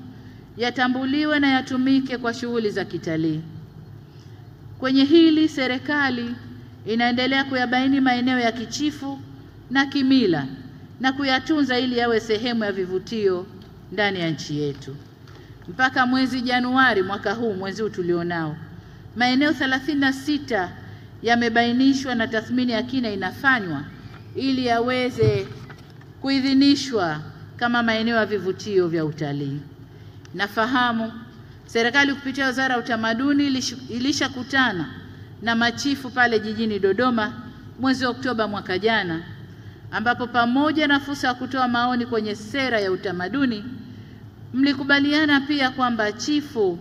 yatambuliwe na yatumike kwa shughuli za kitalii. Kwenye hili serikali inaendelea kuyabaini maeneo ya kichifu na kimila na kuyatunza ili yawe sehemu ya vivutio ndani ya nchi yetu. Mpaka mwezi Januari mwaka huu, mwezi huu tulionao, maeneo 36 yamebainishwa na tathmini ya kina inafanywa ili yaweze kuidhinishwa kama maeneo ya vivutio vya utalii. Nafahamu serikali kupitia Wizara ya Utamaduni ilishakutana na machifu pale jijini Dodoma mwezi Oktoba mwaka jana, ambapo pamoja na fursa ya kutoa maoni kwenye sera ya utamaduni, mlikubaliana pia kwamba chifu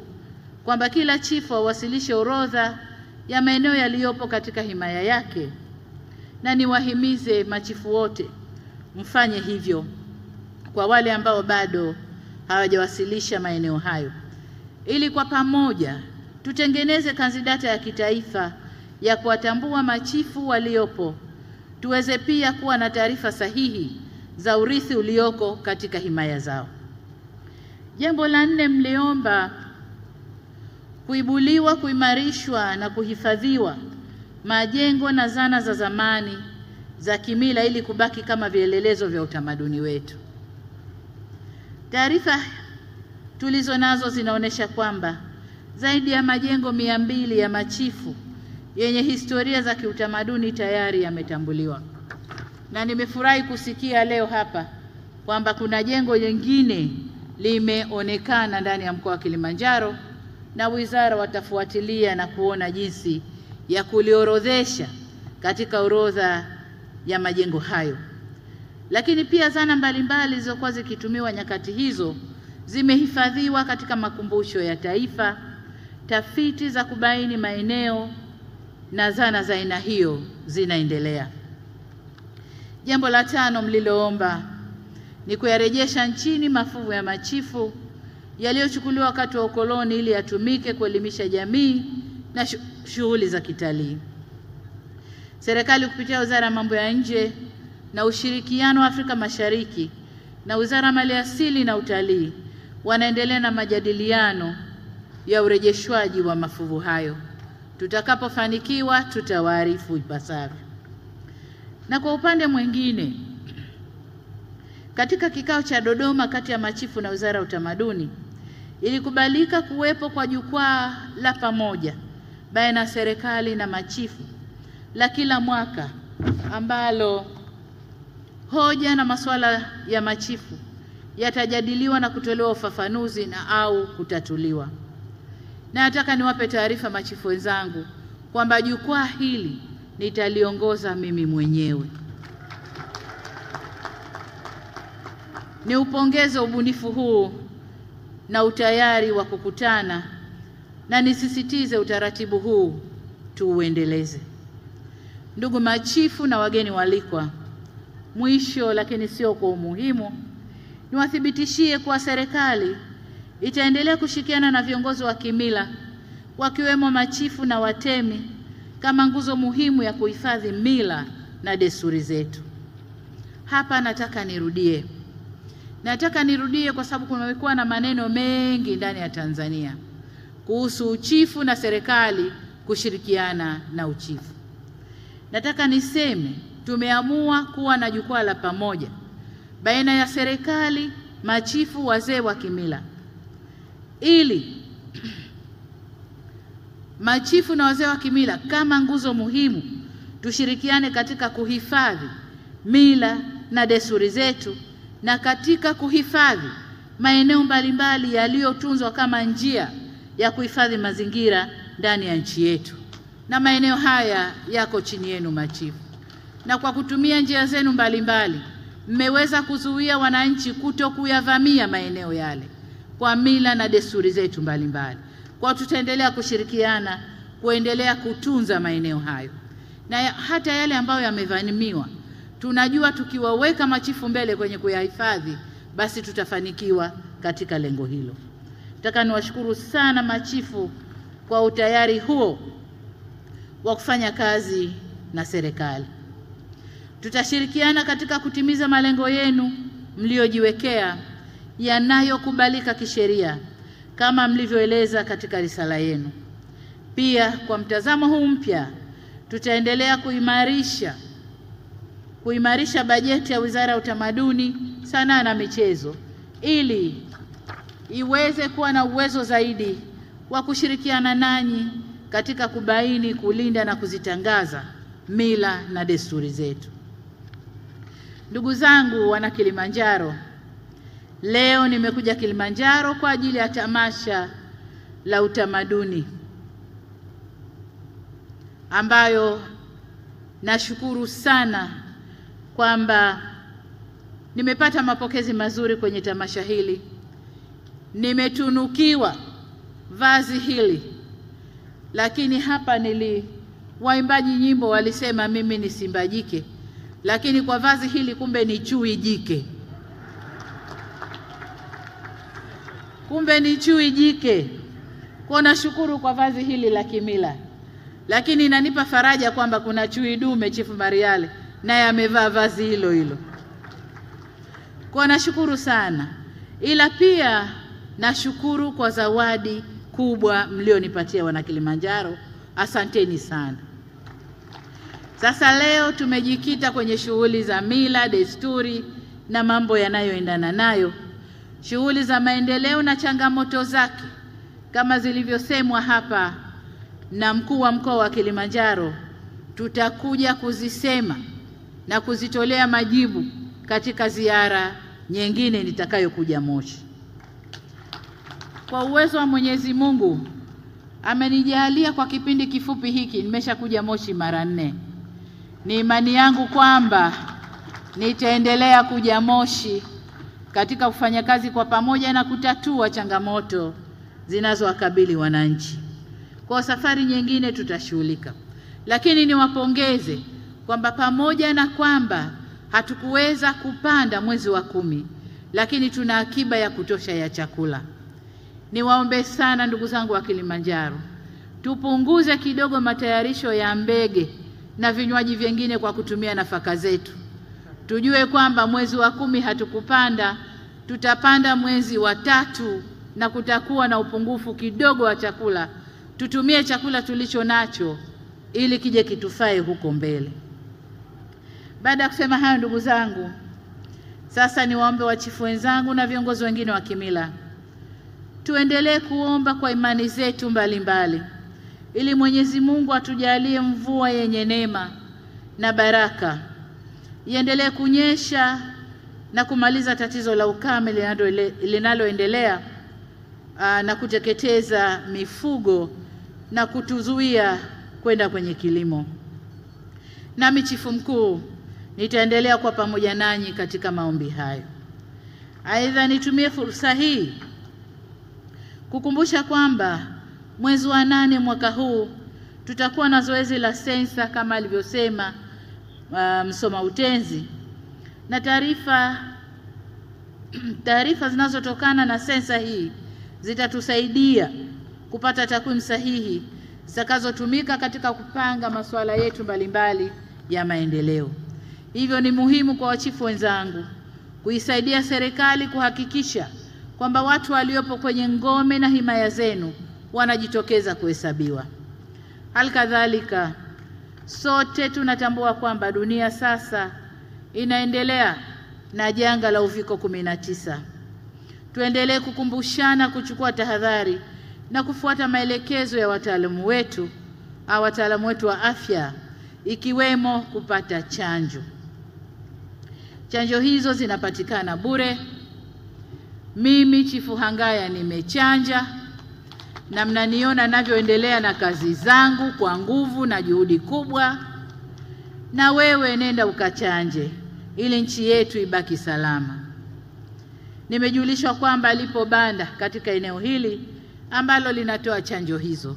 kwamba kila chifu awasilishe orodha ya maeneo yaliyopo katika himaya yake, na niwahimize machifu wote mfanye hivyo kwa wale ambao bado hawajawasilisha maeneo hayo, ili kwa pamoja tutengeneze kanzidata ya kitaifa ya kuwatambua machifu waliopo, tuweze pia kuwa na taarifa sahihi za urithi ulioko katika himaya zao. Jambo la nne, mliomba kuibuliwa, kuimarishwa na kuhifadhiwa majengo na zana za zamani za kimila ili kubaki kama vielelezo vya utamaduni wetu. Taarifa tulizo nazo zinaonyesha kwamba zaidi ya majengo mia mbili ya machifu yenye historia za kiutamaduni tayari yametambuliwa, na nimefurahi kusikia leo hapa kwamba kuna jengo jingine limeonekana ndani ya mkoa wa Kilimanjaro, na wizara watafuatilia na kuona jinsi ya kuliorodhesha katika orodha ya majengo hayo. Lakini pia zana mbalimbali zilizokuwa zikitumiwa nyakati hizo zimehifadhiwa katika makumbusho ya taifa. Tafiti za kubaini maeneo na zana za aina hiyo zinaendelea. Jambo la tano mliloomba ni kuyarejesha nchini mafuvu ya machifu yaliyochukuliwa wakati wa ukoloni ili yatumike kuelimisha jamii na shughuli za kitalii. Serikali kupitia Wizara ya Mambo ya Nje na ushirikiano wa Afrika Mashariki na Wizara ya Maliasili na Utalii wanaendelea na majadiliano ya urejeshwaji wa mafuvu hayo. Tutakapofanikiwa tutawaarifu ipasavyo. Na kwa upande mwingine, katika kikao cha Dodoma kati ya machifu na Wizara ya Utamaduni ilikubalika kuwepo kwa jukwaa la pamoja baina ya serikali na machifu la kila mwaka ambalo hoja na masuala ya machifu yatajadiliwa na kutolewa ufafanuzi na au kutatuliwa. Na nataka niwape taarifa machifu wenzangu kwamba jukwaa hili nitaliongoza mimi mwenyewe. Ni upongeze ubunifu huu na utayari wa kukutana, na nisisitize utaratibu huu tuuendeleze. Ndugu machifu na wageni walikwa, mwisho lakini sio kwa umuhimu, niwathibitishie kuwa serikali itaendelea kushirikiana na viongozi wa kimila wakiwemo machifu na watemi kama nguzo muhimu ya kuhifadhi mila na desturi zetu. Hapa nataka nirudie, nataka nirudie kwa sababu kumekuwa na maneno mengi ndani ya Tanzania kuhusu uchifu na serikali kushirikiana na uchifu. Nataka niseme tumeamua kuwa na jukwaa la pamoja baina ya serikali, machifu, wazee wa kimila. Ili machifu na wazee wa kimila kama nguzo muhimu tushirikiane katika kuhifadhi mila na desturi zetu na katika kuhifadhi maeneo mbalimbali yaliyotunzwa kama njia ya kuhifadhi mazingira ndani ya nchi yetu, na maeneo haya yako chini yenu machifu, na kwa kutumia njia zenu mbalimbali mmeweza kuzuia wananchi kuto kuyavamia maeneo yale kwa mila na desturi zetu mbalimbali. Kwa tutaendelea kushirikiana kuendelea kutunza maeneo hayo na ya, hata yale ambayo yamevamiwa, tunajua tukiwaweka machifu mbele kwenye kuyahifadhi, basi tutafanikiwa katika lengo hilo. Nataka niwashukuru sana machifu kwa utayari huo wa kufanya kazi na serikali. Tutashirikiana katika kutimiza malengo yenu mliojiwekea yanayokubalika kisheria kama mlivyoeleza katika risala yenu. Pia kwa mtazamo huu mpya, tutaendelea kuimarisha kuimarisha bajeti ya Wizara ya Utamaduni, Sanaa na Michezo ili iweze kuwa na uwezo zaidi wa kushirikiana nanyi katika kubaini, kulinda na kuzitangaza mila na desturi zetu. Ndugu zangu wana Kilimanjaro, leo nimekuja Kilimanjaro kwa ajili ya tamasha la utamaduni ambayo nashukuru sana kwamba nimepata mapokezi mazuri kwenye tamasha hili. Nimetunukiwa vazi hili, lakini hapa nili waimbaji nyimbo walisema mimi ni simba jike, lakini kwa vazi hili kumbe ni chui jike, kumbe ni chui jike. Kwa nashukuru kwa vazi hili la kimila, lakini inanipa faraja kwamba kuna chui dume Chifu Mariale naye amevaa vazi hilo hilo. Kwa nashukuru sana, ila pia nashukuru kwa zawadi kubwa mlionipatia wana Kilimanjaro, asanteni sana. Sasa leo tumejikita kwenye shughuli za mila, desturi na mambo yanayoendana nayo, shughuli za maendeleo na changamoto zake kama zilivyosemwa hapa na mkuu wa mkoa wa Kilimanjaro, tutakuja kuzisema na kuzitolea majibu katika ziara nyingine nitakayokuja Moshi. Kwa uwezo wa Mwenyezi Mungu amenijalia kwa kipindi kifupi hiki, nimeshakuja Moshi mara nne. Ni imani yangu kwamba nitaendelea kuja Moshi katika kufanya kazi kwa pamoja na kutatua changamoto zinazowakabili wananchi. Kwa safari nyingine tutashughulika, lakini niwapongeze kwamba pamoja na kwamba hatukuweza kupanda mwezi wa kumi, lakini tuna akiba ya kutosha ya chakula. Niwaombe sana ndugu zangu wa Kilimanjaro, tupunguze kidogo matayarisho ya mbege na vinywaji vingine kwa kutumia nafaka zetu. Tujue kwamba mwezi wa kumi hatukupanda, tutapanda mwezi wa tatu na kutakuwa na upungufu kidogo wa chakula. Tutumie chakula tulicho nacho ili kije kitufae huko mbele. Baada ya kusema hayo, ndugu zangu, sasa niwaombe wachifu wenzangu na viongozi wengine wa kimila tuendelee kuomba kwa imani zetu mbalimbali ili Mwenyezi Mungu atujalie mvua yenye neema na baraka iendelee kunyesha na kumaliza tatizo la ukame linaloendelea na kuteketeza mifugo na kutuzuia kwenda kwenye kilimo. Nami chifu mkuu nitaendelea kwa pamoja nanyi katika maombi hayo. Aidha, nitumie fursa hii kukumbusha kwamba mwezi wa nane mwaka huu tutakuwa na zoezi la sensa kama alivyosema uh, msoma utenzi na taarifa taarifa zinazotokana na sensa hii zitatusaidia kupata takwimu sahihi zitakazotumika katika kupanga masuala yetu mbalimbali ya maendeleo. Hivyo ni muhimu kwa wachifu wenzangu kuisaidia serikali kuhakikisha kwamba watu waliopo kwenye ngome na himaya zenu wanajitokeza kuhesabiwa. Halikadhalika, sote tunatambua kwamba dunia sasa inaendelea na janga la uviko 19. Tuendelee kukumbushana kuchukua tahadhari na kufuata maelekezo ya wataalamu wetu au wataalamu wetu wa afya ikiwemo kupata chanjo. Chanjo hizo zinapatikana bure. Mimi Chifu Hangaya nimechanja na mnaniona navyoendelea na kazi zangu kwa nguvu na juhudi kubwa, na wewe nenda ukachanje ili nchi yetu ibaki salama. Nimejulishwa kwamba lipo banda katika eneo hili ambalo linatoa chanjo hizo.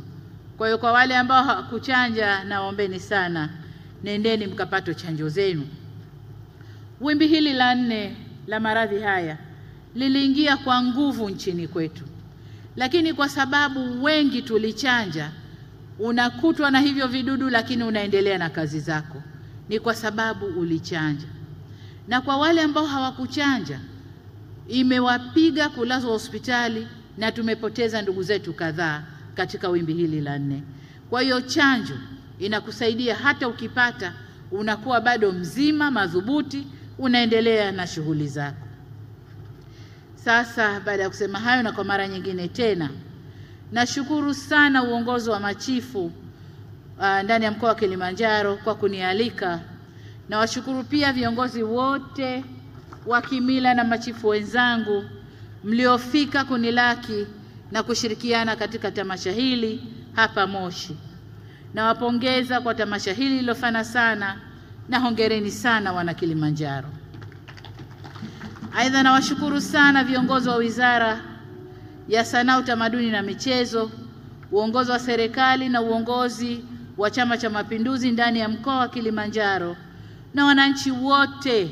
Kwa hiyo kwa wale ambao hawakuchanja, nawaombeni sana, nendeni mkapate chanjo zenu. Wimbi hili la nne la maradhi haya liliingia kwa nguvu nchini kwetu, lakini kwa sababu wengi tulichanja, unakutwa na hivyo vidudu, lakini unaendelea na kazi zako, ni kwa sababu ulichanja. Na kwa wale ambao hawakuchanja, imewapiga kulazwa hospitali na tumepoteza ndugu zetu kadhaa katika wimbi hili la nne. Kwa hiyo chanjo inakusaidia hata ukipata, unakuwa bado mzima madhubuti, unaendelea na shughuli zako. Sasa baada ya kusema hayo, na kwa mara nyingine tena nashukuru sana uongozi wa machifu uh, ndani ya mkoa wa Kilimanjaro kwa kunialika. Nawashukuru pia viongozi wote wa kimila na machifu wenzangu mliofika kunilaki na kushirikiana katika tamasha hili hapa Moshi. Nawapongeza kwa tamasha hili lilofana sana na hongereni sana wana Kilimanjaro. Aidha, nawashukuru sana viongozi wa Wizara ya Sanaa, Utamaduni na Michezo, uongozi wa serikali na uongozi wa Chama cha Mapinduzi ndani ya mkoa wa Kilimanjaro na wananchi wote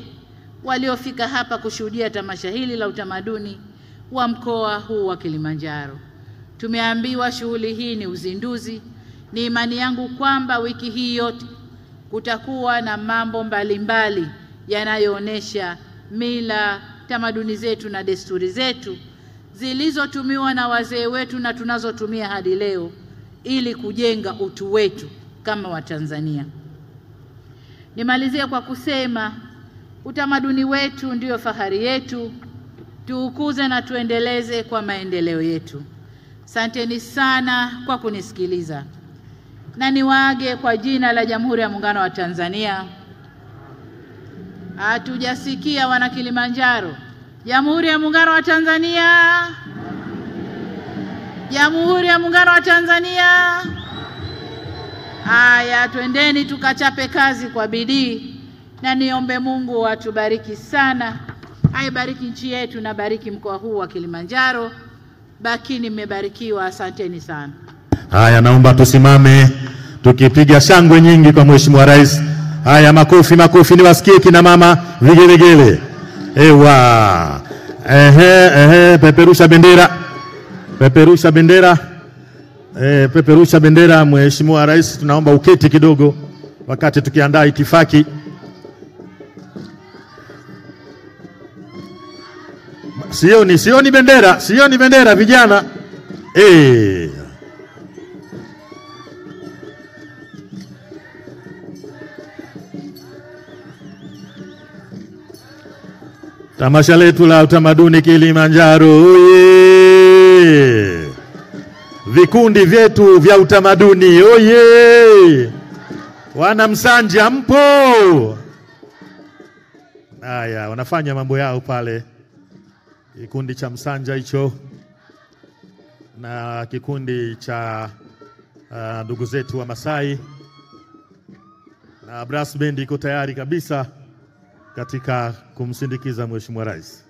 waliofika hapa kushuhudia tamasha hili la utamaduni wa mkoa huu wa Kilimanjaro. Tumeambiwa shughuli hii ni uzinduzi. Ni imani yangu kwamba wiki hii yote kutakuwa na mambo mbalimbali yanayoonesha mila, tamaduni zetu na desturi zetu zilizotumiwa na wazee wetu na tunazotumia hadi leo ili kujenga utu wetu kama Watanzania. Nimalizie kwa kusema utamaduni wetu ndiyo fahari yetu, tuukuze na tuendeleze kwa maendeleo yetu. Asanteni sana kwa kunisikiliza, na niwaage kwa jina la Jamhuri ya Muungano wa Tanzania. Hatujasikia wana Kilimanjaro. Jamhuri ya Muungano wa Tanzania. Jamhuri ya Muungano wa Tanzania. Haya, twendeni tukachape kazi kwa bidii, na niombe Mungu atubariki sana, aibariki nchi yetu na bariki mkoa huu wa Kilimanjaro. Bakini mmebarikiwa, asanteni sana. Haya, naomba tusimame tukipiga shangwe nyingi kwa Mheshimiwa Rais. Haya, makofi makofi, niwasikie kina mama vigelegele. Ewa, ehe, ehe, peperusha bendera, peperusha bendera, e, peperusha bendera. Mheshimiwa Rais, tunaomba uketi kidogo wakati tukiandaa itifaki. Sioni, sioni bendera, sioni bendera vijana. Eh. Tamasha letu la utamaduni Kilimanjaro, oye! Vikundi vyetu vya utamaduni, oye! Wana Msanja mpo? Haya, wanafanya mambo yao pale, kikundi cha Msanja hicho na kikundi cha ndugu ndugu zetu wa Masai na brass band iko tayari kabisa katika kumsindikiza Mheshimiwa Rais.